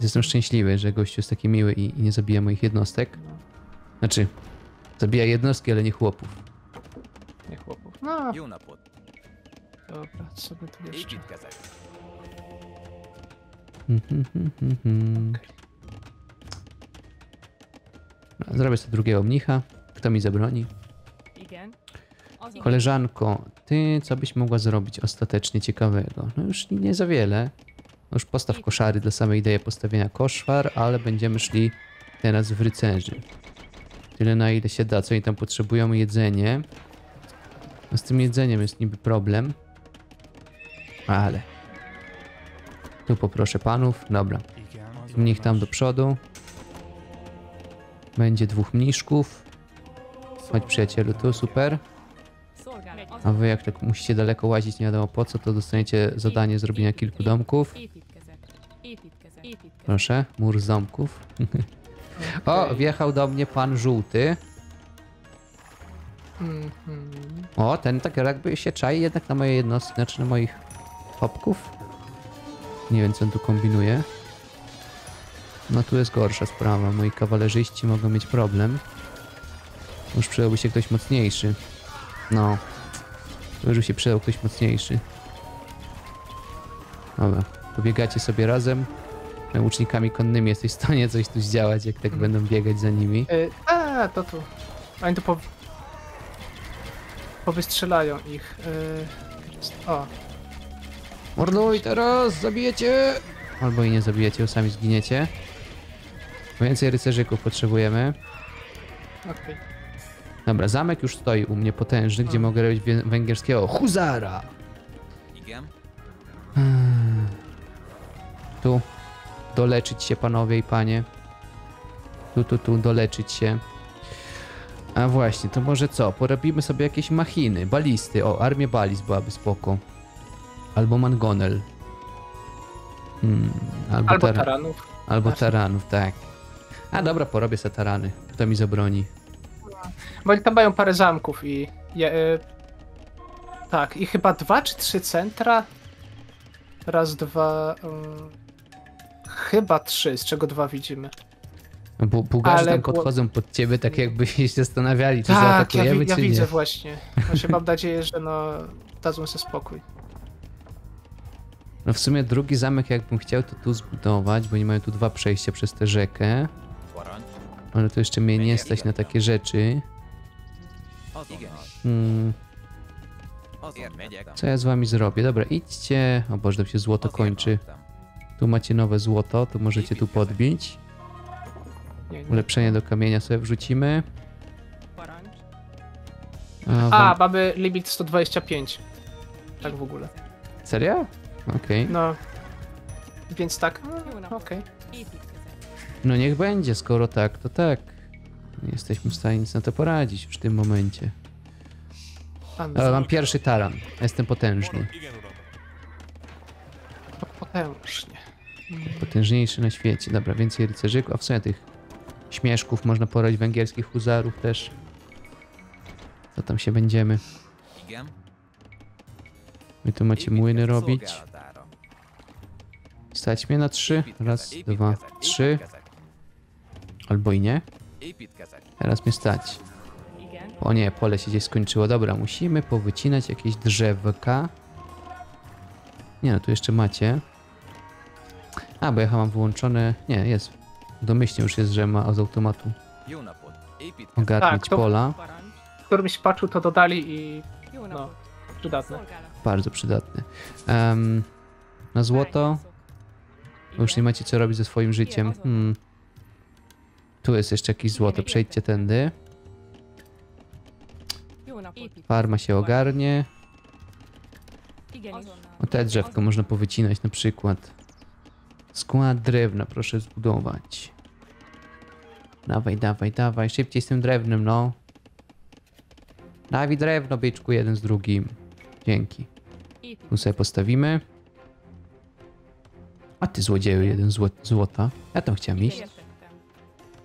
Jestem szczęśliwy, że gościu jest taki miły i, i nie zabija moich jednostek. Znaczy, zabija jednostki, ale nie chłopów. Nie chłopów. No, dobra, co by tu jeszcze? Mhm. Zrobię sobie drugiego mnicha. Kto mi zabroni? Koleżanko, ty co byś mogła zrobić ostatecznie ciekawego? No już nie za wiele. Już postaw koszary dla samej idei postawienia koszar, ale będziemy szli teraz w rycerzy. Tyle na ile się da, co oni tam potrzebują jedzenie. No z tym jedzeniem jest niby problem. Ale. Tu poproszę panów. Dobra. Mnich tam do przodu. Będzie dwóch mniszków. Chodź przyjacielu tu, super. A wy jak tak musicie daleko łazić, nie wiadomo po co, to dostaniecie zadanie zrobienia kilku domków. Proszę, mur z domków. (laughs) O, wjechał do mnie pan żółty. Mhm. O, ten tak jakby się czai jednak na moje jednostki, znaczy na moich hopków. Nie wiem, co on tu kombinuje. No tu jest gorsza sprawa. Moi kawalerzyści mogą mieć problem. Już przydałby się ktoś mocniejszy. No. To już by się przydał ktoś mocniejszy. Dobra. Pobiegacie sobie razem. Łucznikami konnymi jesteś w stanie coś tu zdziałać, jak tak będą biegać za nimi. Y, A, to tu. Oni tu po... Powystrzelają ich. y, O, Morduj teraz, zabijecie! Albo i nie zabijecie, sami zginiecie. Więcej rycerzyków potrzebujemy. okej. Dobra, zamek już stoi u mnie potężny, gdzie mogę robić wę- węgierskiego huzara. Igen. Tu. Doleczyć się panowie i panie. Tu, tu, tu, doleczyć się. A właśnie, to może co? Porobimy sobie jakieś machiny, balisty. O, armię balist byłaby spoko. Albo mangonel. Hmm, albo, Albo tara- taranów. Albo taranów, tak. A dobra, porobię se tarany. Kto mi zabroni? Bo oni tam mają parę zamków i... Je, y, tak, i chyba dwa czy trzy centra. Raz, dwa... y, chyba trzy, z czego dwa widzimy. No, Bu Bułgarzy Ale tam było- podchodzą pod ciebie tak jakby się zastanawiali, czy Tak, ja, zaatakujemy, wi- ja czy widzę nie. właśnie. Właśnie mam nadzieję, że no dadzą sobie spokój. No w sumie drugi zamek jakbym chciał to tu zbudować, bo nie mają tu dwa przejścia przez tę rzekę. Ale to jeszcze mnie nie stać na takie rzeczy. Igen. Hmm, co ja z wami zrobię? Dobra, idźcie. O Boże, tam się złoto kończy. Tu macie nowe złoto, to możecie tu podbić. Nie, nie. Ulepszenie do kamienia sobie wrzucimy. A, A, wam... mamy limit 125. Tak w ogóle. Serio? Okej. No. Więc tak. Okej. Építkezek. No niech będzie, skoro tak, to tak. Nie jesteśmy w stanie nic na to poradzić już w tym momencie. Ale mam pierwszy taran. Jestem potężny. potężnie. Potężniejszy na świecie. Dobra, więcej rycerzyków. A w sumie tych śmieszków można porobić węgierskich huzarów też. Co tam się będziemy? Wy tu macie młyny robić. Stać mnie na trzy. Raz, dwa, trzy. Albo i nie. Teraz mnie stać. O nie, pole się gdzieś skończyło. Dobra, musimy powycinać jakieś drzewka. Nie no, tu jeszcze macie. A, bo ja chyba mam wyłączone... Nie, jest. Domyślnie już jest, że ma z automatu ogarnąć Tak, pola. W którymś patchu to dodali i No. przydatne. Bardzo przydatny. Em, na złoto już nie macie co robić ze swoim życiem. Hmm. Tu jest jeszcze jakieś złoto, przejdźcie tędy. Farma się ogarnie. O te drzewko można powycinać na przykład. Skład drewna proszę zbudować. Dawaj, dawaj, dawaj. Szybciej z tym drewnem, no. Dawaj drewno, byczku, jeden z drugim. Dzięki. Tu sobie postawimy. A ty złodzieju, jeden zło złota. Ja tam chciałem iść.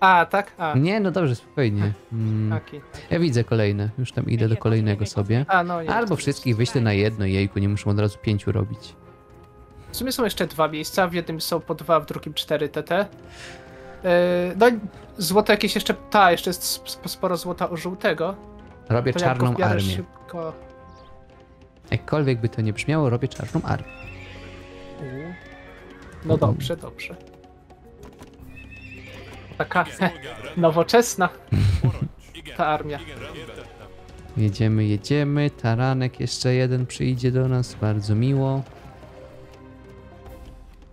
A, tak? A, Nie, no dobrze, spokojnie. Mm, taki. ja widzę kolejne. Już tam idę do kolejnego sobie. A, no nie. Albo wszystkich wyślę na jedno jejku, nie muszą od razu pięciu robić. W sumie są jeszcze dwa miejsca, w jednym są po dwa, w drugim cztery TT. Yy, no i złoto jakieś jeszcze, ta, jeszcze jest sp- sporo złota żółtego. Robię To czarną armię. Szybko... Jakkolwiek by to nie brzmiało, robię czarną armię. No dobrze, dobrze. Taka nowoczesna ta armia. Jedziemy, jedziemy. Taranek jeszcze jeden przyjdzie do nas, bardzo miło.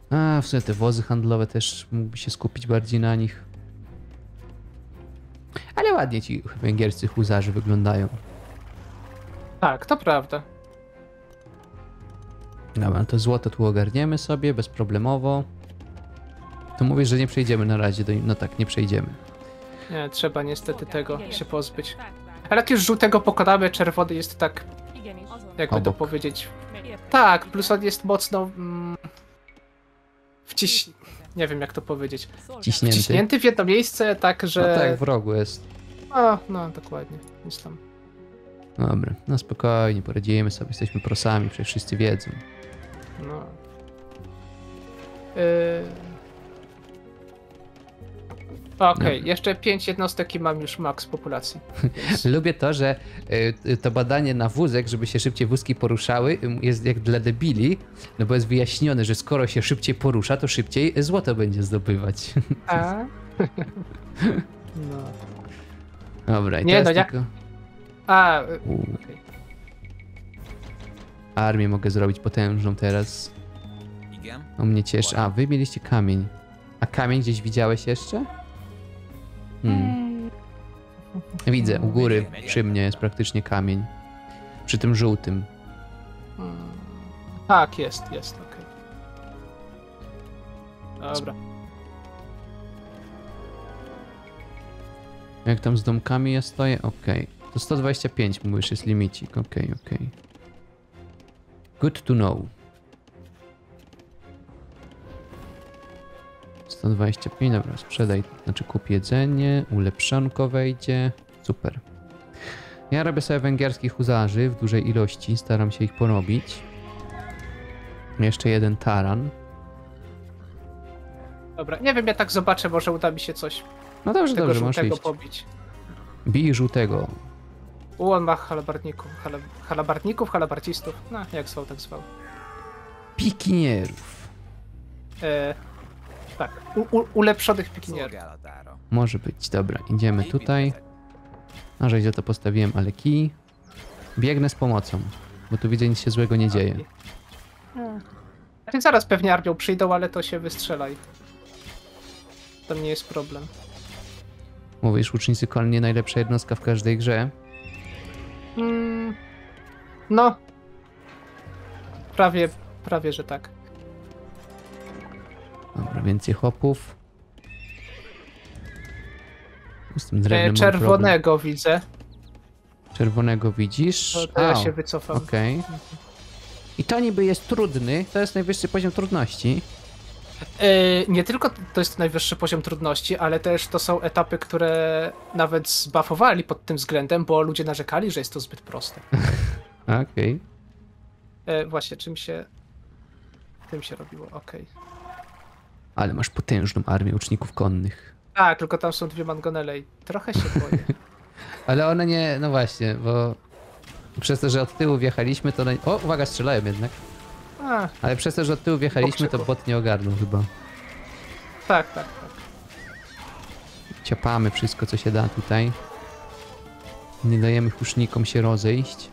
A, w sumie te wozy handlowe też mógłby się skupić bardziej na nich. Ale ładnie ci węgierscy huzarzy wyglądają. Tak, to prawda. Dobra, no to złoto tu ogarniemy sobie bezproblemowo. To mówisz, że nie przejdziemy na razie do... No tak, nie przejdziemy. Nie, trzeba niestety tego się pozbyć. Ale jak już żółtego pokonamy, czerwony jest tak, jakby to Obok. powiedzieć. Értettem. Tak, plus on jest mocno mm, wciś... Nie wiem jak to powiedzieć. Szolgálat. Ciśnięty. Wciśnięty w jedno miejsce, tak, No że... tak, w rogu jest. O, no dokładnie. Jest tam. Dobra, no spokojnie, poradzimy sobie, jesteśmy prosami, przecież wszyscy wiedzą. No. Yy... Okej, No. jeszcze pięć jednostek i mam już maks populacji. (laughs) Lubię to, że y, to badanie na wózek, żeby się szybciej wózki poruszały, jest jak dla debili, no bo jest wyjaśnione, że skoro się szybciej porusza, to szybciej złoto będzie zdobywać. A? (laughs) No. Dobra, i Nie, teraz no ja- tylko A, y, U, okej. armię mogę zrobić potężną teraz. O mnie cieszy. A, wy mieliście kamień. A kamień gdzieś widziałeś jeszcze? Hmm. Widzę, u góry przy mnie jest praktycznie kamień. Przy tym żółtym. Mm. Tak, jest, jest, okej. Dobra. Jak tam z domkami ja stoję? Okej. To 125 mówisz jest limicik. Okej, okej. Good to know. 125, dobra, sprzedaj, znaczy kup jedzenie, ulepszonko wejdzie, super. Ja robię sobie węgierskich huzarzy w dużej ilości, staram się ich porobić. Jeszcze jeden taran. Dobra, nie wiem, ja tak zobaczę, może uda mi się coś No dobrze, tego dobrze, możesz iść. pobić. Bij żółtego. U, on ma halabardników, hala, halabardników, halabarcistów, no jak zwał, tak zwał. Pikinierów. E, tak, u, u, ulepszonych pikinierów. Może być, dobra, idziemy tutaj. Na razie za to postawiłem, ale kij. Biegnę z pomocą, bo tu widzę nic się złego nie dzieje. Znaczy, zaraz pewnie armią przyjdą, ale to się wystrzelaj. To nie jest problem. Mówisz, łucznicy kolnie najlepsza jednostka w każdej grze. Mm, no. Prawie, prawie, że tak. Dobra, więcej chłopów. Z tym E, drewnem problem. czerwonego widzę. Czerwonego widzisz? To, to ja się wycofam. Okej. I to niby jest trudny, to jest najwyższy poziom trudności. E, nie tylko to jest najwyższy poziom trudności, ale też to są etapy, które nawet zbafowali pod tym względem, bo ludzie narzekali, że jest to zbyt proste. (laughs) Okej. E, właśnie, czym się... Tym się robiło, okej. Ale masz potężną armię uczników konnych. Tak, tylko tam są dwie mangonele i trochę się boję. (laughs) Ale one nie, no właśnie, bo przez to, że od tyłu wjechaliśmy, to one... O, uwaga, strzelają jednak. A, Ale przez to, że od tyłu wjechaliśmy, to bot nie ogarnął chyba. tak, tak, tak. Ciapamy wszystko, co się da tutaj. Nie dajemy husznikom się rozejść.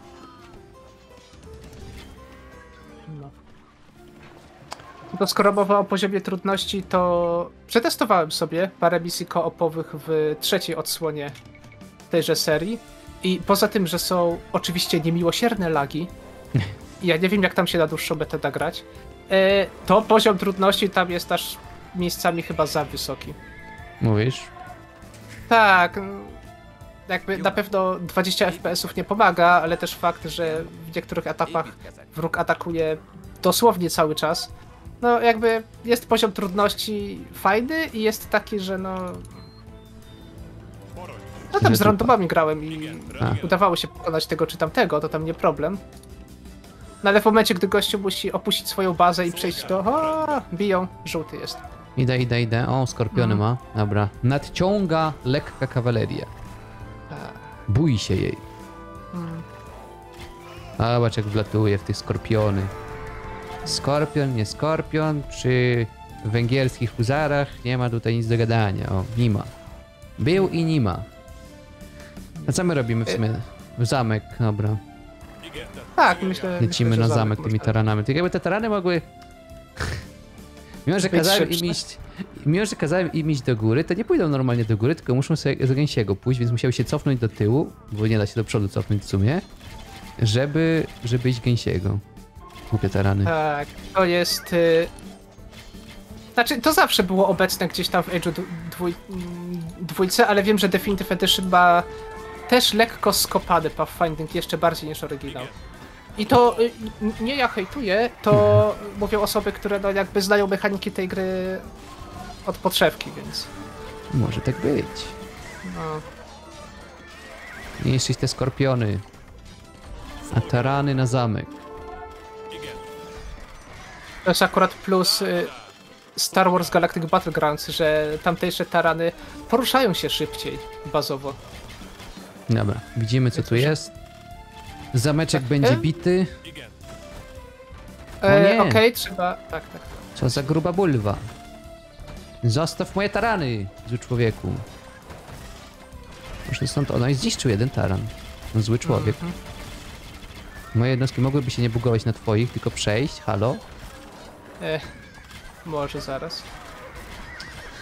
To skoro mowa o poziomie trudności, to przetestowałem sobie parę misji koopowych w trzeciej odsłonie tejże serii. I poza tym, że są oczywiście niemiłosierne lagi, i (laughs) ja nie wiem jak tam się na dłuższą metę da grać, e, to poziom trudności tam jest aż miejscami chyba za wysoki. Mówisz? Tak, mm, jakby na pewno 20 FPS-ów nie pomaga, ale też fakt, że w niektórych etapach wróg atakuje dosłownie cały czas. No jakby jest poziom trudności fajny i jest taki, że no... No tam z randomami grałem i A. udawało się pokonać tego czy tamtego, to tam nie problem. No ale w momencie, gdy gościu musi opuścić swoją bazę i przejść do... O, biją, żółty jest. Idę, idę, idę. O, skorpiony ma. Dobra. Nadciąga lekka kawaleria. Bój się jej. Mm. A, zobacz jak wlatuje w tych skorpiony. Skorpion, nie skorpion. Przy węgierskich huzarach nie ma tutaj nic do gadania. O, nie ma. Był i nie ma. A co my robimy w sumie? W zamek, dobra. Tak, myślę... Lecimy myślę, na zamek tymi taranami. Tak jakby te tarany mogły... (laughs) Mimo, że kazałem im iść... Mimo, że kazałem im iść do góry, to nie pójdą normalnie do góry, tylko muszą sobie z gęsiego pójść, więc musiały się cofnąć do tyłu, bo nie da się do przodu cofnąć w sumie, żeby, żeby iść gęsiego. Głupie tarany. Tak, to jest. Y... Znaczy, to zawsze było obecne gdzieś tam w Age'u dwój... dwójce, ale wiem, że Definitive Edition ma też lekko skopany pathfinding, jeszcze bardziej niż oryginał. I to y, nie ja hejtuję, to mówią osoby, które no jakby znają mechaniki tej gry od podszewki, więc. Może tak być. No. Niszczyć te skorpiony. A tarany na zamek. To jest akurat plus y, Star Wars Galactic Battlegrounds, że tamtejsze tarany poruszają się szybciej bazowo. Dobra, widzimy co tu jest. Zameczek będzie E? bity. E. Okej, trzeba. Tak, tak. tak. Co za gruba bulwa. Zostaw moje tarany, zły człowieku. Muszę stąd... Ona zniszczył jeden taran. No zły człowiek. Mhm. Moje jednostki mogłyby się nie bugować na twoich, tylko przejść. Halo? E, może zaraz.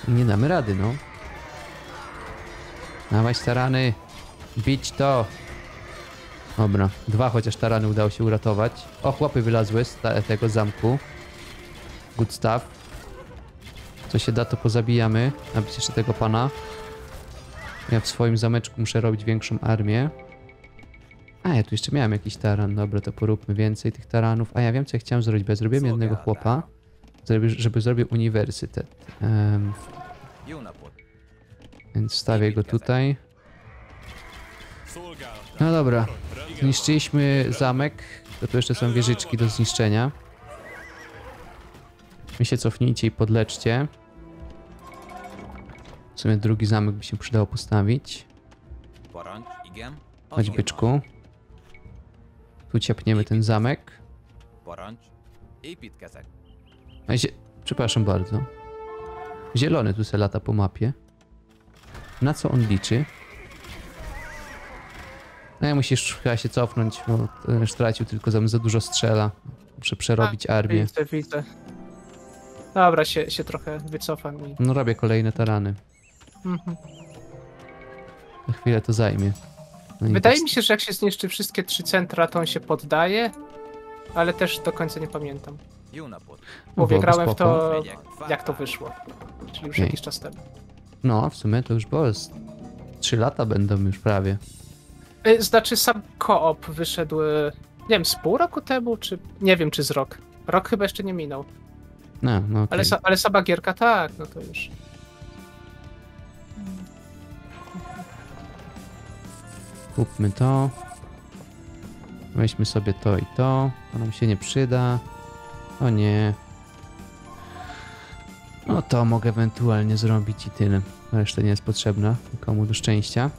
Nie damy rady, no. Dawać tarany. Bić to. Dobra, dwa chociaż tarany udało się uratować. O, chłopy wylazły z tego zamku. Good stuff. Co się da, to pozabijamy. Nabić jeszcze tego pana. Ja w swoim zameczku muszę robić większą armię. A, ja tu jeszcze miałem jakiś taran. Dobra, to poróbmy więcej tych taranów. A ja wiem, co ja chciałem zrobić, bo ja zrobiłem jednego chłopa, żeby, zrobił uniwersytet. Napot. więc wstawię go tutaj. No dobra. Zniszczyliśmy zamek. To tu jeszcze są wieżyczki do zniszczenia. Wy się cofnijcie i podleczcie. W sumie drugi zamek by się przydało postawić. Chodź byczku. Tu ciepniemy ten zamek. A zie... Przepraszam bardzo. Zielony tu se lata po mapie. Na co on liczy? No ja musisz chyba się cofnąć, bo ten stracił tylko za, za dużo strzela. Muszę przerobić armię. Widzę, widzę. Dobra, się, się trochę wycofam i. No robię kolejne tarany. Mhm. Na chwilę to zajmie. No Wydaje tak- mi się, że jak się zniszczy wszystkie trzy centra, to on się poddaje, ale też do końca nie pamiętam. Mówię, byłoby grałem w to, jak to wyszło. Czyli już jakiś czas temu. No, w sumie to już było z... 3 lata będą już prawie. Y, Znaczy sam koop wyszedł, y, nie wiem, z pół roku temu, czy nie wiem, czy z rok. Rok chyba jeszcze nie minął. No, no okej. Ale, sa, ale sama gierka tak, no to już. Kupmy to. Weźmy sobie to i to. To nam się nie przyda. O nie. No to mogę ewentualnie zrobić i tyle. Reszta nie jest potrzebna nikomu do szczęścia.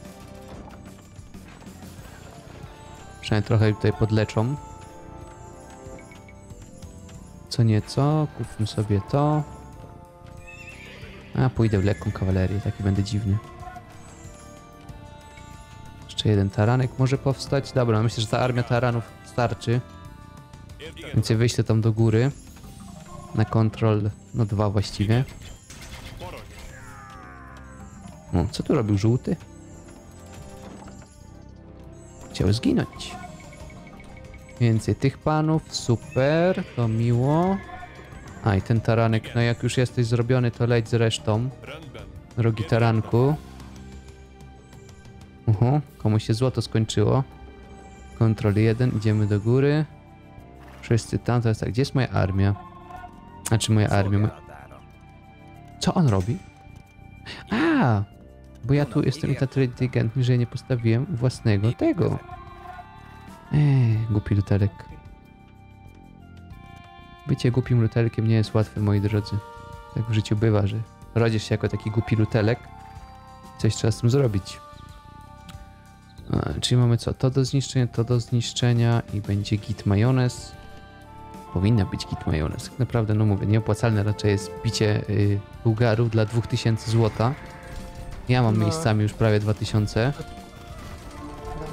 Przynajmniej trochę tutaj podleczą. Co nieco, kupmy sobie to. A pójdę w lekką kawalerię, taki będę dziwny. Jeszcze jeden taranek może powstać. Dobra, myślę, że ta armia taranów starczy. Więc ja wyślę tam do góry. Na kontrol, no dwa właściwie. O, co tu robił żółty? Chciał zginąć. Więcej tych panów, super, to miło. A i ten taranek, no jak już jesteś zrobiony, to leć z resztą. Rogi taranku. Uhu, komuś się złoto skończyło. Kontrol 1, idziemy do góry. Wszyscy tam, jest tak, gdzie jest moja armia? Znaczy moja armia. Co on robi? A! Bo ja tu jestem tak inteligentny, że nie postawiłem własnego tego. Eee, głupi lutelek. Bycie głupim lutelkiem nie jest łatwe, moi drodzy. Tak w życiu bywa, że rodzisz się jako taki głupi lutelek. Coś trzeba z tym zrobić. Czyli mamy co? To do zniszczenia, to do zniszczenia i będzie git majonez. Powinna być git majonez. Tak naprawdę, no mówię, nieopłacalne raczej jest bicie y, Bułgarów dla 2000 złota. Ja mam No. miejscami już prawie 2000.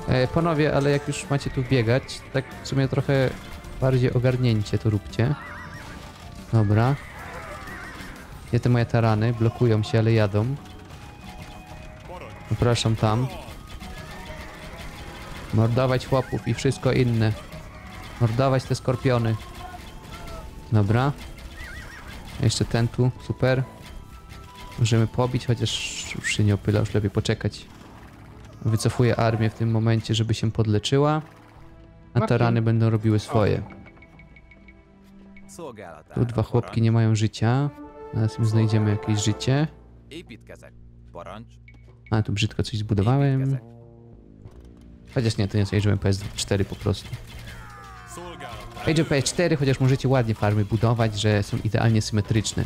E, panowie, ale jak już macie tu biegać, tak w sumie trochę bardziej ogarnięcie to róbcie. Dobra. Gdzie te moje tarany? Blokują się, ale jadą. Zapraszam tam. Mordować chłopów i wszystko inne. Mordować te skorpiony. Dobra. Jeszcze ten tu, super. Możemy pobić, chociaż już się nie opyla, już lepiej poczekać. Wycofuję armię w tym momencie, żeby się podleczyła. A Okej. tarany będą robiły swoje. Tu dwa chłopki nie mają życia. Zaraz im znajdziemy jakieś życie. A, tu brzydko coś zbudowałem. Chociaż nie, to nie jest Age of Empires 4 po prostu. Age of Empires 4, chociaż możecie ładnie farmy budować, że są idealnie symetryczne.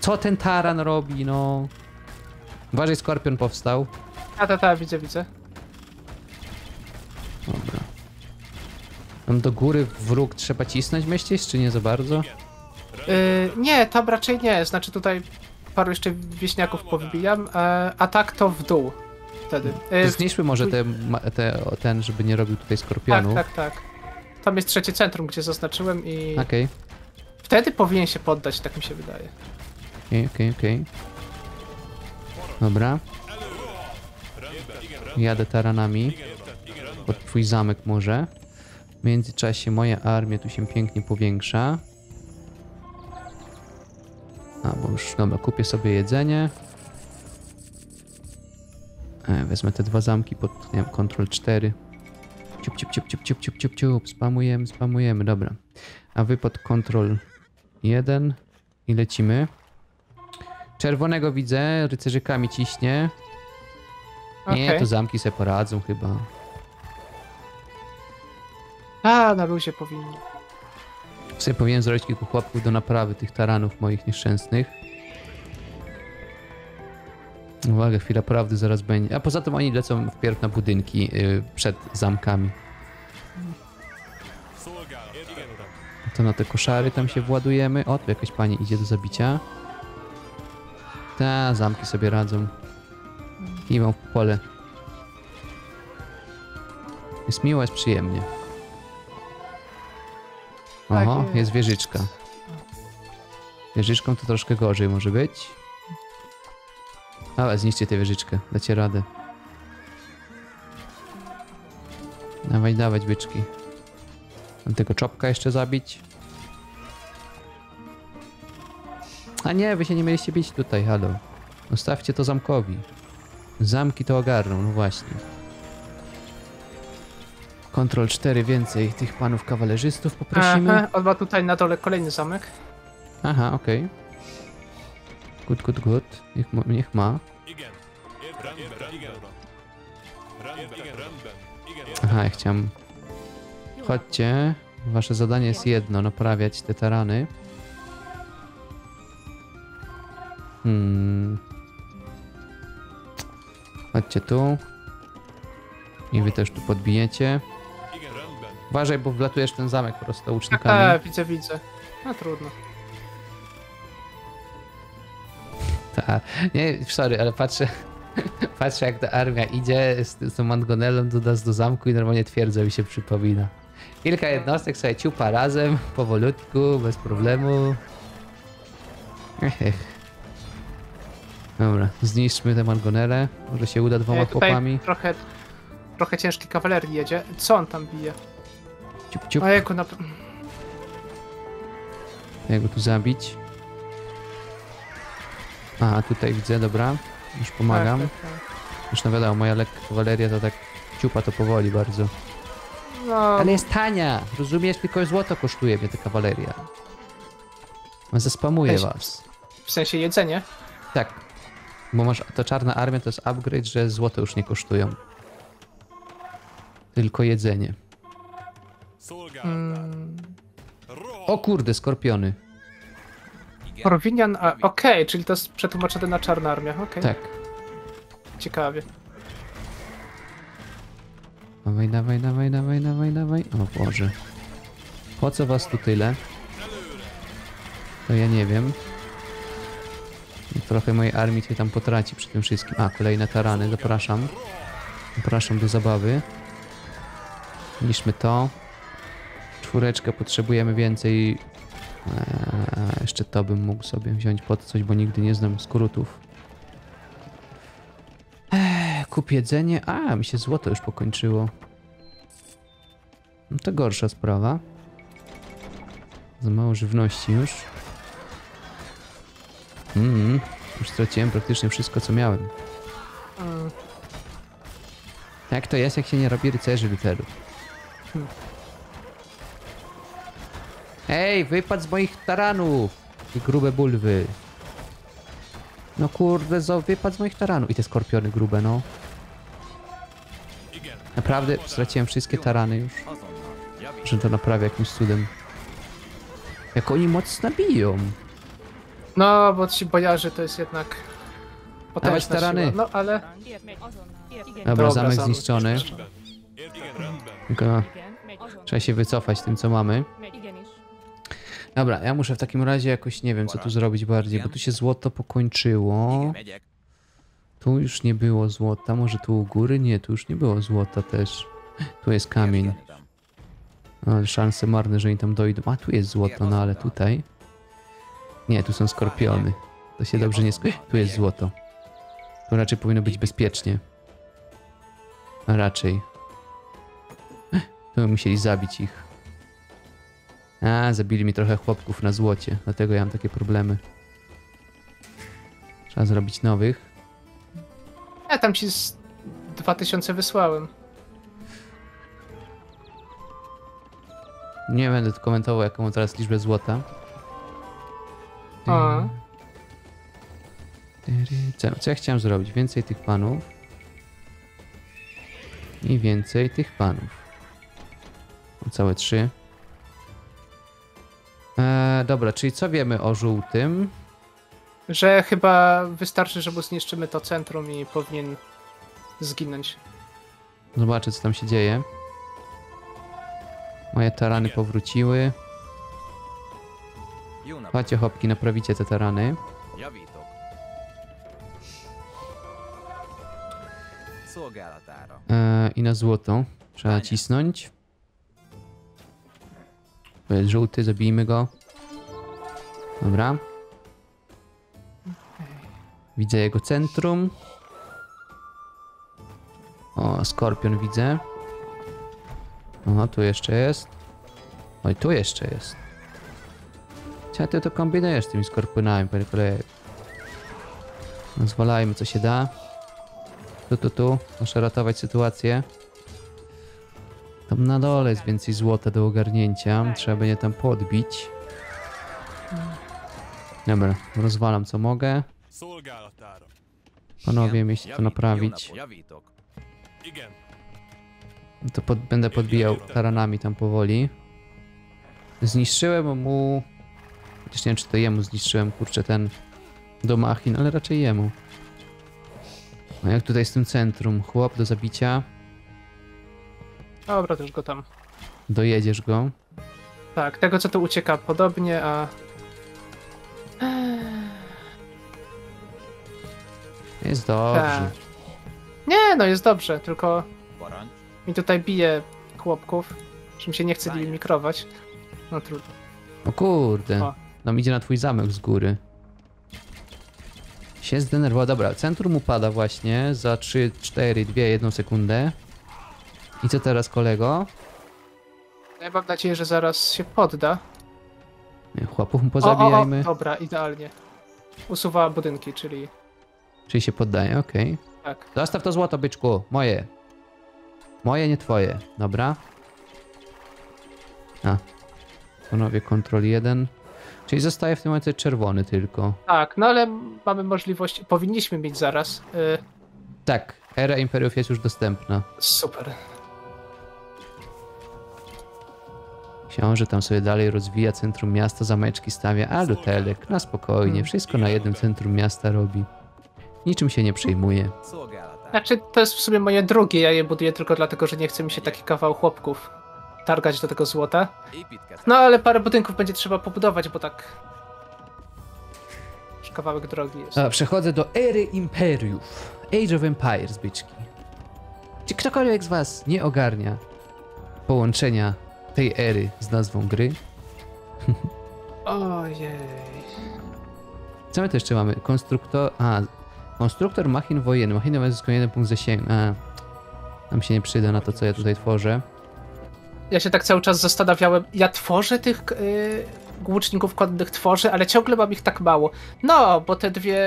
Co ten taran robi, no? Uważaj, skorpion powstał. A ta, ta, widzę, widzę. Dobra. Tam do góry wróg trzeba cisnąć, myślisz, czy nie za bardzo? Y, nie, tam raczej nie. Znaczy tutaj paru jeszcze wieśniaków powybijam, e, a tak to w dół wtedy. To zniszczmy może te, te, ten, żeby nie robił tutaj tak, skorpionów. tak, tak. Tam jest trzecie centrum, gdzie zaznaczyłem i Okej, wtedy powinien się poddać, tak mi się wydaje. okej, okej, okej. Dobra. Jadę taranami. Pod twój zamek może. W międzyczasie moja armia tu się pięknie powiększa. A, bo już, dobra, kupię sobie jedzenie. E, wezmę te dwa zamki pod, nie wiem, Ctrl 4. Ciup, ciup, ciup, ciup, ciup, ciup, ciup, ciup. Spamujemy, spamujemy, dobra. A wy pod Ctrl 1 i lecimy. Czerwonego widzę, rycerzykami ciśnie. Nie, Okej. to zamki se poradzą chyba. A, na luzie powinni. Sobie powinien zrobić kilku chłopków do naprawy tych taranów moich nieszczęsnych. Uwaga, chwila prawdy zaraz będzie. A poza tym oni lecą wpierw na budynki yy, przed zamkami. To na te koszary tam się władujemy. O, tu jakaś pani idzie do zabicia. Ta, zamki sobie radzą. Idą w pole. Jest miło, jest przyjemnie. Tak Oho, jest wieżyczka. Wieżyczką to troszkę gorzej może być. Ale zniszczcie tę wieżyczkę, dacie radę. Dawaj, dawać byczki. Mam tego czopka jeszcze zabić. A nie, wy się nie mieliście bić tutaj, halo. Zostawcie to zamkowi. Zamki to ogarną, no właśnie. Kontrol 4 więcej tych panów kawalerzystów poprosimy. Aha, on ma tutaj na dole kolejny zamek. Aha, okej. Good, good, good. Niech, ma- niech ma. Aha, ja chciałem... Chodźcie. Wasze zadanie jest jedno, naprawiać te tarany. Hmm. Chodźcie tu. I wy też tu podbijecie. Uważaj, bo wlatujesz ten zamek po prostu (laughs) łucznikami. A, widzę, widzę. No trudno. Ta, nie, sorry, ale patrzę, (laughs) patrzę jak ta armia idzie z, z tą Mangonelą do nas do zamku i normalnie twierdza mi się przypomina. Kilka jednostek sobie ciupa razem, powolutku, bez problemu. Ech. Dobra, zniszczmy tę Mangonelę. Może się uda dwoma E, chłopami. trochę, trochę ciężkiej kawalerii jedzie. Co on tam bije? Ciup, ciup. Ojejku, na... Jak go tu zabić? A, tutaj widzę, dobra. Już pomagam. Tak, tak, tak. Już no wiadomo, moja lekka kawaleria to tak ciupa to powoli bardzo. No, Ale jest tania, rozumiesz? Tylko złoto kosztuje mnie ta kawaleria. No, Zespamuje Weź. was. w sensie jedzenie. Tak. Bo masz, to czarna armia to jest upgrade, że złoto już nie kosztują. Tylko jedzenie. Mm, O kurde, skorpiony. Korwinian, a okej, czyli to jest przetłumaczone na czarna armia, okej. Tak. Ciekawie. Dawaj, dawaj, dawaj, dawaj, dawaj, dawaj. O Boże. Po co was tu tyle? To ja nie wiem. Trochę mojej armii się tam potraci przy tym wszystkim. A, kolejne tarany, zapraszam. Zapraszam do zabawy. Niszmy to. Czwóreczkę potrzebujemy więcej. Eee, jeszcze to bym mógł sobie wziąć pod coś, bo nigdy nie znam skrótów. Eee, kup jedzenie. A, mi się złoto już pokończyło. No to gorsza sprawa. Za mało żywności już. Mm, już straciłem praktycznie wszystko, co miałem. Jak to jest, jak się nie robi rycerzy literów? Ej, wypadł z moich taranów! I grube bulwy. No kurde, zo, wypadł z moich taranów. I te skorpiony grube, no. Naprawdę straciłem wszystkie tarany już. Że to naprawia jakimś cudem. Jak oni mocno biją. No, bo ci bojarzy to jest jednak Dawać potężna tarany. siła. No, ale. Dobra, Dobra, zamek zniszczony. trzeba się wycofać tym, co mamy. Dobra, ja muszę w takim razie jakoś, nie wiem, co tu zrobić bardziej, bo tu się złoto pokończyło. Tu już nie było złota, może tu u góry? Nie, tu już nie było złota też. Tu jest kamień. Ale szanse marne, że oni tam dojdą. A, tu jest złoto, no ale tutaj... Nie, tu są skorpiony. To się dobrze nie sk... Tu jest złoto. Tu raczej powinno być bezpiecznie. A raczej. Tu musieli zabić ich. A, zabili mi trochę chłopków na złocie, dlatego ja mam takie problemy. Trzeba zrobić nowych. ja tam ci z 2000 wysłałem. Nie będę komentował, jaką mam teraz liczbę złota. A. Co, co ja chciałem zrobić? Więcej tych panów. I więcej tych panów. Całe trzy. Eee, dobra, czyli co wiemy o żółtym? Że chyba wystarczy, że mu zniszczymy to centrum i powinien zginąć. Zobaczę, co tam się dzieje. Moje tarany powróciły. Chodźcie, chłopki, naprawicie te tarany. Eee, I na złoto trzeba cisnąć. To jest żółty, zabijmy go. Dobra. Widzę jego centrum. O, skorpion widzę. O, tu jeszcze jest. Oj, tu jeszcze jest. Co ty to kombinujesz z tymi skorpionami, panie kolego? Zwalajmy co się da. Tu, tu, tu. Muszę ratować sytuację. Tam na dole jest więcej złota do ogarnięcia. Trzeba będzie tam podbić. Dobra, rozwalam co mogę. Panowie, mieliście to naprawić. To pod, będę podbijał taranami tam powoli. Zniszczyłem mu... Chociaż nie wiem, czy to jemu zniszczyłem, kurczę, ten domachin, ale raczej jemu. A jak tutaj z tym centrum? Chłop do zabicia. Dobra, to już go tam. Dojedziesz go. Tak, tego co tu ucieka podobnie, a... Jest dobrze. Tak. Nie, no jest dobrze, tylko mi tutaj bije chłopków, czym się nie chce nimi mikrować. No trudno. O kurde. O. Nam idzie na twój zamek z góry. Się zdenerwował. Dobra, centrum upada właśnie za 3, 4, 2, 1 sekundę. I co teraz, kolego? Ja mam nadzieję, że zaraz się podda. Nie, chłopów mu O, o, pozabijajmy. o, dobra, idealnie. Usuwa budynki, czyli Czyli się poddaje, okej. tak. Zostaw to złoto, byczku. Moje. Moje, nie twoje. Dobra. A. Panowie, kontrol 1. Czyli zostaje w tym momencie czerwony tylko. Tak, no ale mamy możliwość, powinniśmy mieć zaraz. Y, Tak, era imperiów jest już dostępna. super. Książę tam sobie dalej rozwija centrum miasta, zameczki stawia, a Lutelek na spokojnie, wszystko na jednym centrum miasta robi. Niczym się nie przejmuje. Znaczy, to jest w sumie moje drugie, ja je buduję tylko dlatego, że nie chce mi się taki kawał chłopków targać do tego złota. No ale parę budynków będzie trzeba pobudować, bo tak... Już kawałek drogi jest. A, przechodzę do ery imperiów. Age of Empires, byczki. Czy ktokolwiek z was nie ogarnia połączenia tej ery z nazwą gry? Ojej. Co my tu jeszcze mamy? Konstruktor... A, konstruktor machin wojennych. Machiny wojenne zyskują jeden punkt zasięgu. A, nam się nie przyda na to, co ja tutaj tworzę. Ja się tak cały czas zastanawiałem, ja tworzę tych yy, łuczników konnych, tworzę, ale ciągle mam ich tak mało. No, bo te dwie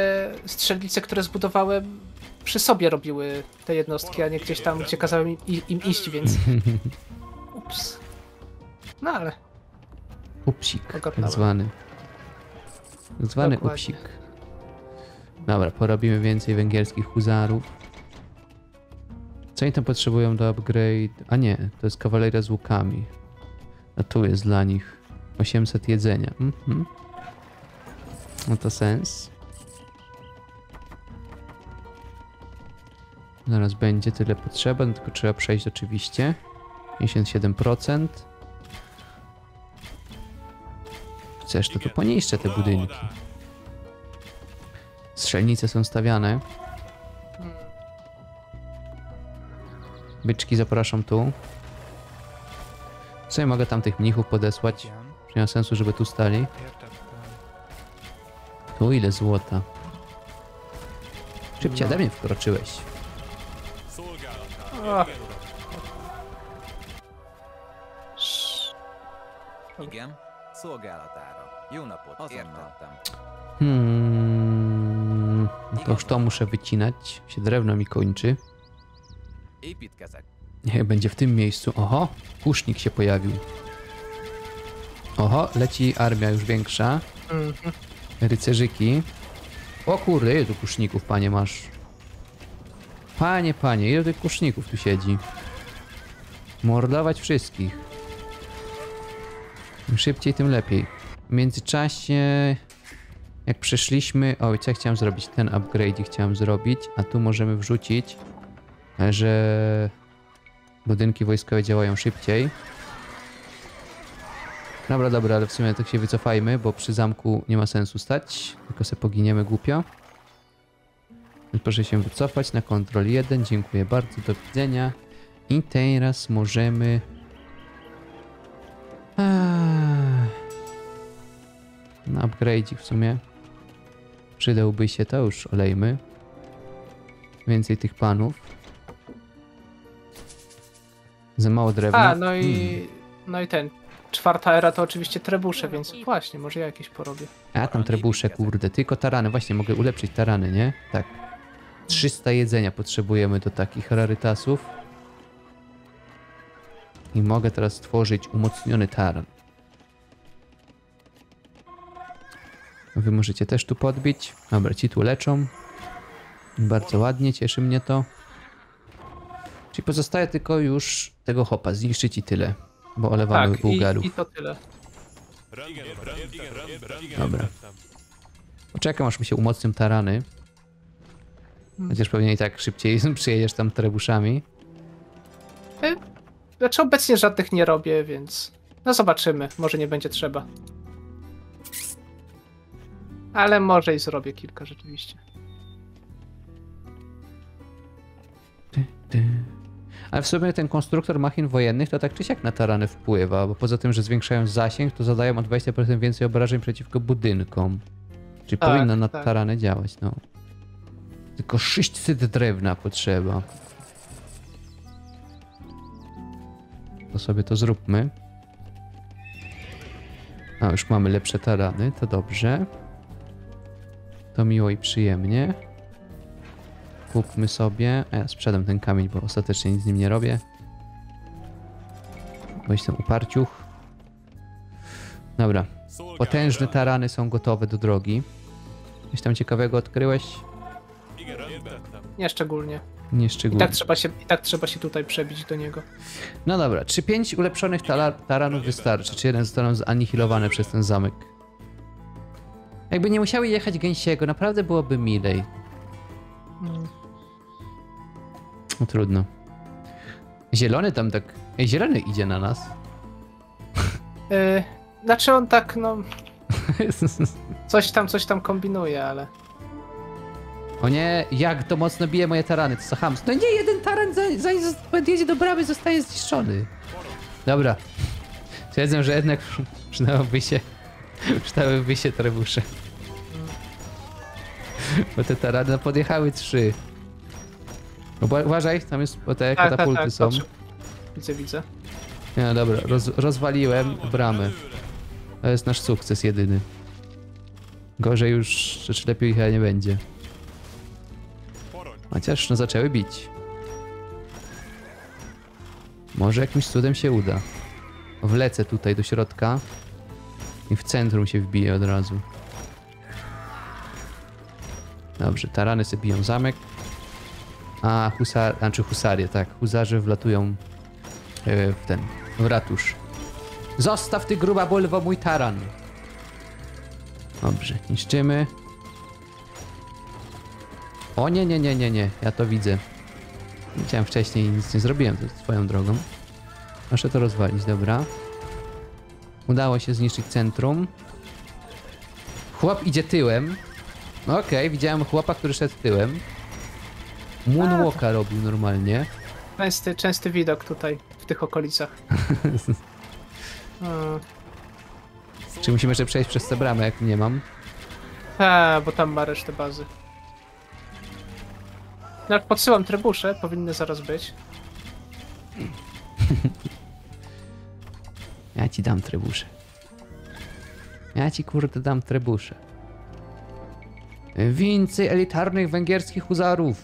strzelnice, które zbudowałem, przy sobie robiły te jednostki, a nie gdzieś tam, gdzie kazałem im, im iść, więc... (laughs) Ups. No ale... Upsik, tak zwany. Tak zwany Dokładnie. upsik. Dobra, porobimy więcej węgierskich huzarów. Co oni tam potrzebują do upgrade? A nie, to jest kawaleria z łukami. A tu jest dla nich 800 jedzenia. Mhm. No to sens. Zaraz będzie tyle potrzeba, no tylko trzeba przejść oczywiście. 57%. Chcesz, to tu poniszczę te budynki. Strzelnice są stawiane. Byczki zapraszam tu. Co ja mogę tam tych mnichów podesłać? Nie ma sensu, żeby tu stali? Tu ile złota? Szybciej ode mnie wkroczyłeś. Szolgálatára. Szolgálatára. Jó napot, értettem. Hmm, to już to muszę wycinać. Się drewno mi kończy. Építkezek. Niech będzie w tym miejscu. Oho, kusznik się pojawił. Oho, leci armia już większa. mhm. Rycerzyki. O kurde, ile tu kuszników, panie, masz? Panie, panie, ile tych kuszników tu siedzi? Mordować wszystkich. Im szybciej, tym lepiej. W międzyczasie, jak przeszliśmy... Oj, co ja chciałem zrobić? Ten upgrade chciałem zrobić, a tu możemy wrzucić, że budynki wojskowe działają szybciej. Dobra, dobra, ale w sumie tak się wycofajmy, bo przy zamku nie ma sensu stać, tylko se poginiemy głupio. Więc proszę się wycofać na kontrol 1, dziękuję bardzo, do widzenia. I teraz możemy... Eee, Na upgrade'ik w sumie. Przydałby się, to już olejmy. Więcej tych panów. Za mało drewna. A, no i... No i ten... Czwarta era to oczywiście trebusze, więc właśnie, może ja jakieś porobię. A tam trebusze, kurde, tylko tarany. Właśnie, mogę ulepszyć tarany, nie? Tak. 300 jedzenia potrzebujemy do takich rarytasów. I mogę teraz stworzyć umocniony taran. Wy możecie też tu podbić. Dobra, ci tu leczą. Bardzo ładnie, cieszy mnie to. Czyli pozostaje tylko już tego hopa, zniszczyć i tyle. Bo olewamy Tak, i, Bułgarów. i to tyle. Dobra. Poczekam aż mi się umocnią tarany. Chociaż pewnie i tak szybciej (laughs) przyjedziesz tam trebuszami. Znaczy obecnie żadnych nie robię, więc no zobaczymy. Może nie będzie trzeba. Ale może i zrobię kilka rzeczywiście. Ale w sumie ten konstruktor machin wojennych to tak czy siak na tarany wpływa, bo poza tym, że zwiększają zasięg, to zadają o 20% więcej obrażeń przeciwko budynkom. Czyli Tak, powinno na tak. tarany działać, no. Tylko 600 drewna potrzeba. To sobie to zróbmy. A, już mamy lepsze tarany, to dobrze. To miło i przyjemnie. Kupmy sobie. A ja sprzedam ten kamień, bo ostatecznie nic z nim nie robię. Weź ten uparciuch. Dobra. Potężne tarany są gotowe do drogi. Coś tam ciekawego odkryłeś? Nie szczególnie. Nie I tak trzeba się, i tak trzeba się tutaj przebić do niego. No dobra, czy pięć ulepszonych taranów wystarczy? Czy jeden zostaną zanihilowane przez ten zamek? Jakby nie musiały jechać gęsiego, naprawdę byłoby milej. Mm. No trudno. Zielony tam tak... Ej, zielony idzie na nas. Yy, znaczy on tak, no, (laughs) coś tam, coś tam kombinuje, ale... O nie, jak to mocno bije moje tarany, to co chamstwo. No nie, jeden taran zanim za, podjedzie do bramy zostaje zniszczony. Dobra. Twierdzę, że jednak (laughs) przydałoby się, przydałyby się trebusze. Bo te tarany no, podjechały trzy. Uwa- Uważaj, tam jest, bo te Tak, tak, katapulty tak, są. patrzę. Widzę, widzę. No dobra, roz, rozwaliłem bramę. To jest nasz sukces jedyny. Gorzej już, rzecz lepiej chyba nie będzie. Chociaż no zaczęły bić. Może jakimś cudem się uda. Wlecę tutaj do środka i w centrum się wbiję od razu. Dobrze, tarany sobie biją zamek. A, husar, znaczy husarie, tak. Huzarze wlatują e, w ten, w ratusz. Zostaw ty gruba bulwo mój taran. Dobrze, niszczymy. O nie, nie, nie, nie, nie, ja to widzę. Widziałem wcześniej i nic nie zrobiłem swoją drogą. Muszę to rozwalić, dobra. Udało się zniszczyć centrum. Chłop idzie tyłem. Okej, widziałem chłopa, który szedł tyłem. Moonwalka robił normalnie. Częsty, częsty widok tutaj, w tych okolicach. (laughs) Czy musimy jeszcze przejść przez tę bramę, jak nie mam? A, bo tam ma resztę bazy. No, podsyłam trebusze, powinny zaraz być. (laughs) Ja ci dam trebusze. Ja ci kurde dam trebusze. Więcej elitarnych węgierskich huzarów.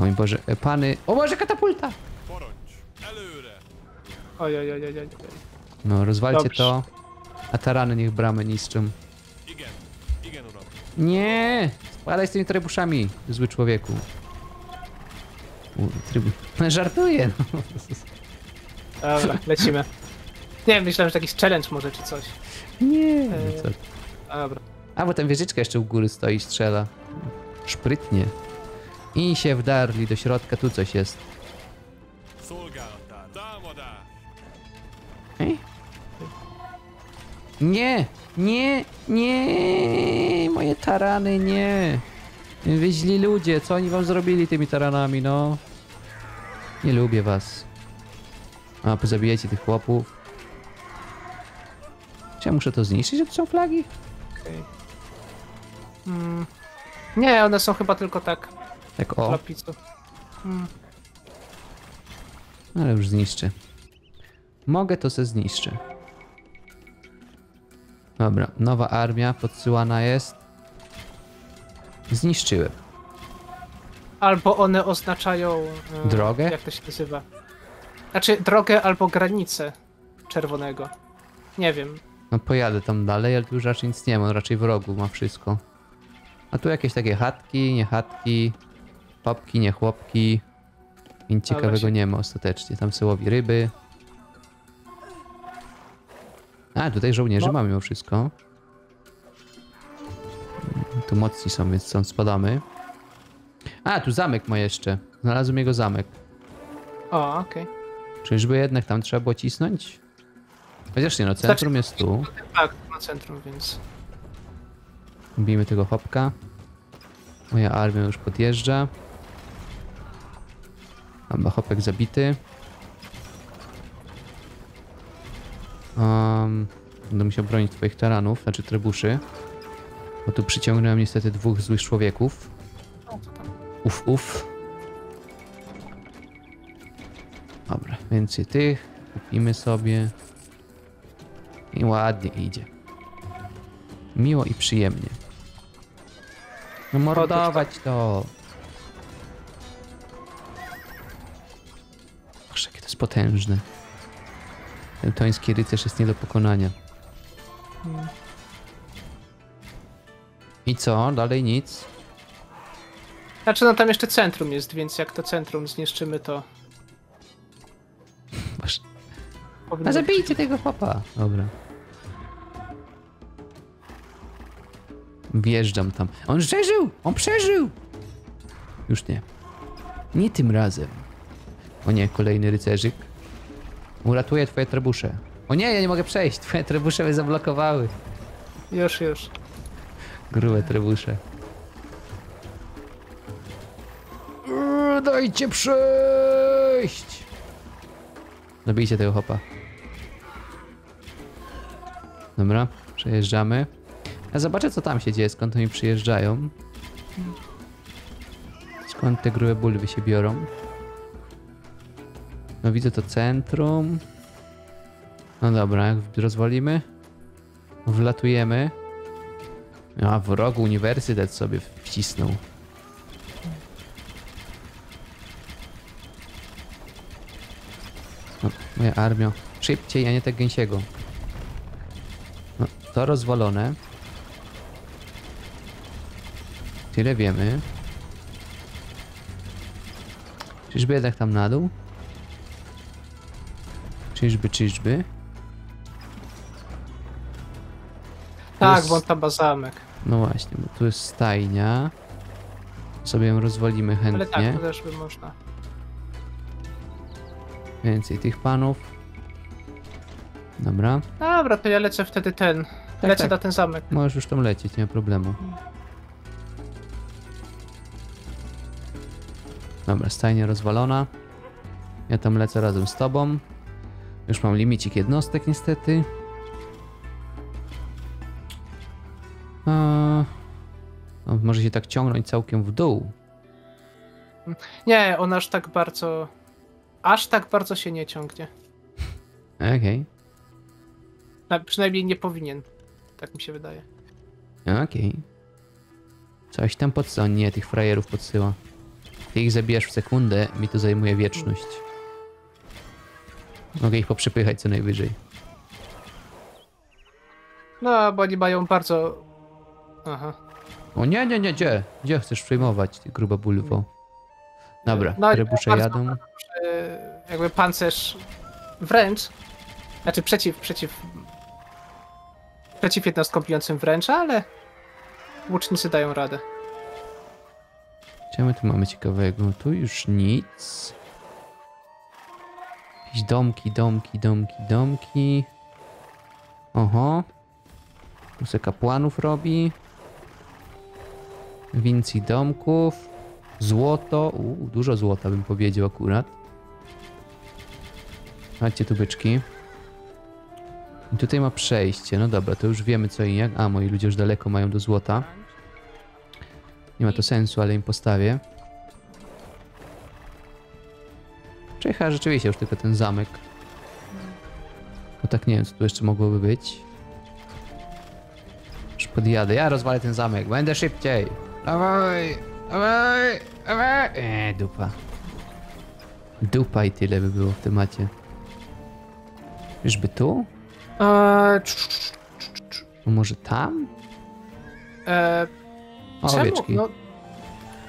Oj Boże, e, pany... O Boże, katapulta! Oj, oj, oj, oj, oj. No, rozwalcie Dobrze. to. A tarany niech bramy niszczą. Nie! Spadaj z tymi trebuszami, zły człowieku. U, trybu... (laughs) Żartuję, no. Dobra, lecimy. Nie wiem, myślałem, że jakiś challenge może czy coś. Nie. No co? Dobra. A, bo tam wieżyczka jeszcze u góry stoi i strzela. Szprytnie. I się wdarli do środka, tu coś jest. Ej? Nie! Nie! Nie! Moje tarany, nie! Wy źli ludzie, co oni wam zrobili tymi taranami, no? Nie lubię was. A, pozabijajcie tych chłopów. Czy ja muszę to zniszczyć, że to są flagi? Mm. Nie, one są chyba tylko tak Tak o. Mm. ale już zniszczę. Mogę, to se zniszczę. Dobra, nowa armia podsyłana jest. Zniszczyłem. Albo one oznaczają. e, Drogę? Jak to się nazywa? Znaczy, drogę albo granicę czerwonego. Nie wiem. No pojadę tam dalej, ale tu już raczej nic nie ma, on raczej w rogu ma wszystko. A tu jakieś takie chatki, nie chatki, chłopki, nie chłopki. Nic ciekawego nie ma ostatecznie. Tam se łowi ryby. A, tutaj żołnierzy No. mamy mimo wszystko. Mm, Tu mocni są, więc stąd spadamy. A, tu zamek ma jeszcze. Znalazłem jego zamek. O, okej. Czyżby jednak tam trzeba było cisnąć? Chociaż nie, no centrum jest tu. Tak, na centrum, więc. Bijmy tego hopka. Moja armia już podjeżdża. Chyba hopek zabity. Um, będę musiał bronić twoich taranów, znaczy trebuszy. Bo tu przyciągnąłem niestety dwóch złych człowieków. Uf, uf. Dobra, więcej tych. Kupimy sobie. I ładnie idzie. Miło i przyjemnie. No mordować to. Aż jakie to jest potężne. Ten toński rycerz jest nie do pokonania. I co? Dalej nic? Znaczy, no tam jeszcze centrum jest, więc jak to centrum zniszczymy, to. (laughs) Masz... A być- zabijcie tego chłopa. Dobra. Wjeżdżam tam. On przeżył! On przeżył! Już nie. Nie tym razem. O nie, kolejny rycerzyk. Uratuję twoje trebusze. O nie, ja nie mogę przejść. Twoje trebusze mnie zablokowały. Już, już. Grube trebusze. Eee, Dajcie przejść! Zabijcie tego hopa. Dobra, przejeżdżamy. Ja zobaczę co tam się dzieje, skąd oni przyjeżdżają. Skąd te grube bulwy się biorą. No widzę to centrum. No dobra, jak rozwalimy. Wlatujemy. A w rogu uniwersytet sobie wcisnął. No, moja armia. Szybciej, a nie tak gęsiego. No, to rozwalone. Tyle wiemy. Czyżby jednak tam na dół? Czyżby, czyżby? Tak, jest- bo tam ma zamek. No właśnie, bo tu jest stajnia. Sobie ją rozwalimy Ale chętnie. tak, to też by można. Więcej tych panów. Dobra. Dobra, to ja lecę wtedy ten. lecę tak. na ten zamek. Możesz już tam lecieć, nie ma problemu. Dobra, stajnia rozwalona. Ja tam lecę razem z tobą. Już mam limicik jednostek niestety. A... No, może się tak ciągnąć całkiem w dół. Nie, on aż tak bardzo. Aż tak bardzo się nie ciągnie. (laughs) Okej, Na, przynajmniej nie powinien. Tak mi się wydaje. okej. Coś tam podsyła. Nie, tych frajerów podsyła. Ty ich zabijasz w sekundę, mi to zajmuje wieczność. Mogę ich poprzepychać co najwyżej. No, bo oni mają bardzo. Aha. O nie, nie, nie, gdzie? Gdzie chcesz przejmować, ty gruba bulwo? Dobra, No, trebusze jadą. Jakby pancerz wręcz. Znaczy przeciw, przeciw. Przeciw jednostkom bijącym wręcz, ale. Łucznicy dają radę. My tu mamy ciekawego? Tu już nic. Jakieś domki, domki, domki, domki. Oho. Tu se kapłanów robi. Więcej domków. Złoto. Uuu, dużo złota bym powiedział akurat. Chodźcie tu byczki. I tutaj ma przejście. No dobra, to już wiemy co i jak. A, moi ludzie już daleko mają do złota. Nie ma to sensu, ale im postawię. Czy chyba rzeczywiście już tylko ten zamek. Bo tak nie wiem, co tu jeszcze mogłoby być. Już podjadę. Ja rozwalę ten zamek. Będę szybciej. Dawaj. Awaj, awaj. Eee, dupa. Dupa i tyle by było w temacie. Czyżby tu? Eee, może tam? eee, O, czemu? owieczki. No...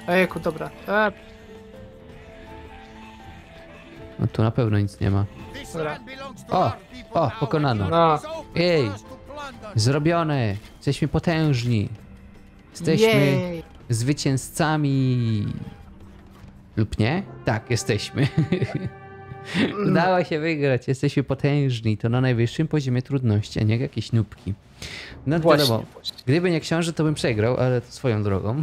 Ejku, dobra. Eee, No tu na pewno nic nie ma. Dobra. O, o, pokonano. No. Zrobione! Jesteśmy potężni! Jesteśmy jej. zwycięzcami! Lub nie? Tak, jesteśmy. (laughs) Udało się wygrać, jesteśmy potężni. To na najwyższym poziomie trudności, a nie jak jakieś nubki. No Właśnie, wiadomo, właśnie. gdyby nie książę, to bym przegrał, ale to swoją drogą. (laughs)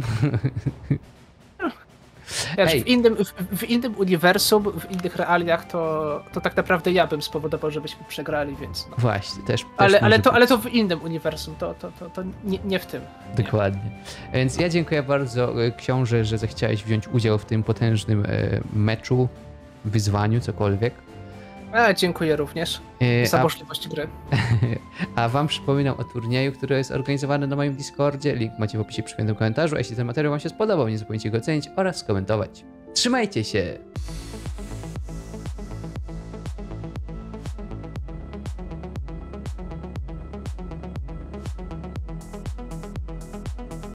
Wiesz, w, innym, w, w innym uniwersum, w innych realiach, to, to tak naprawdę ja bym spowodował, żebyśmy przegrali, więc. No. Właśnie, też. też Ale, ale, to, być. ale to w innym uniwersum, to, to, to, to nie, nie w tym. Dokładnie. Więc ja dziękuję bardzo e, książę, że zechciałeś wziąć udział w tym potężnym e, meczu, wyzwaniu, cokolwiek. A, dziękuję również E, za a, możliwość gry. (laughs) a wam przypominam o turnieju, który jest organizowany na moim Discordzie. Link macie w opisie przy komentarzu. A jeśli ten materiał wam się spodobał, nie zapomnijcie go ocenić oraz skomentować. Trzymajcie się!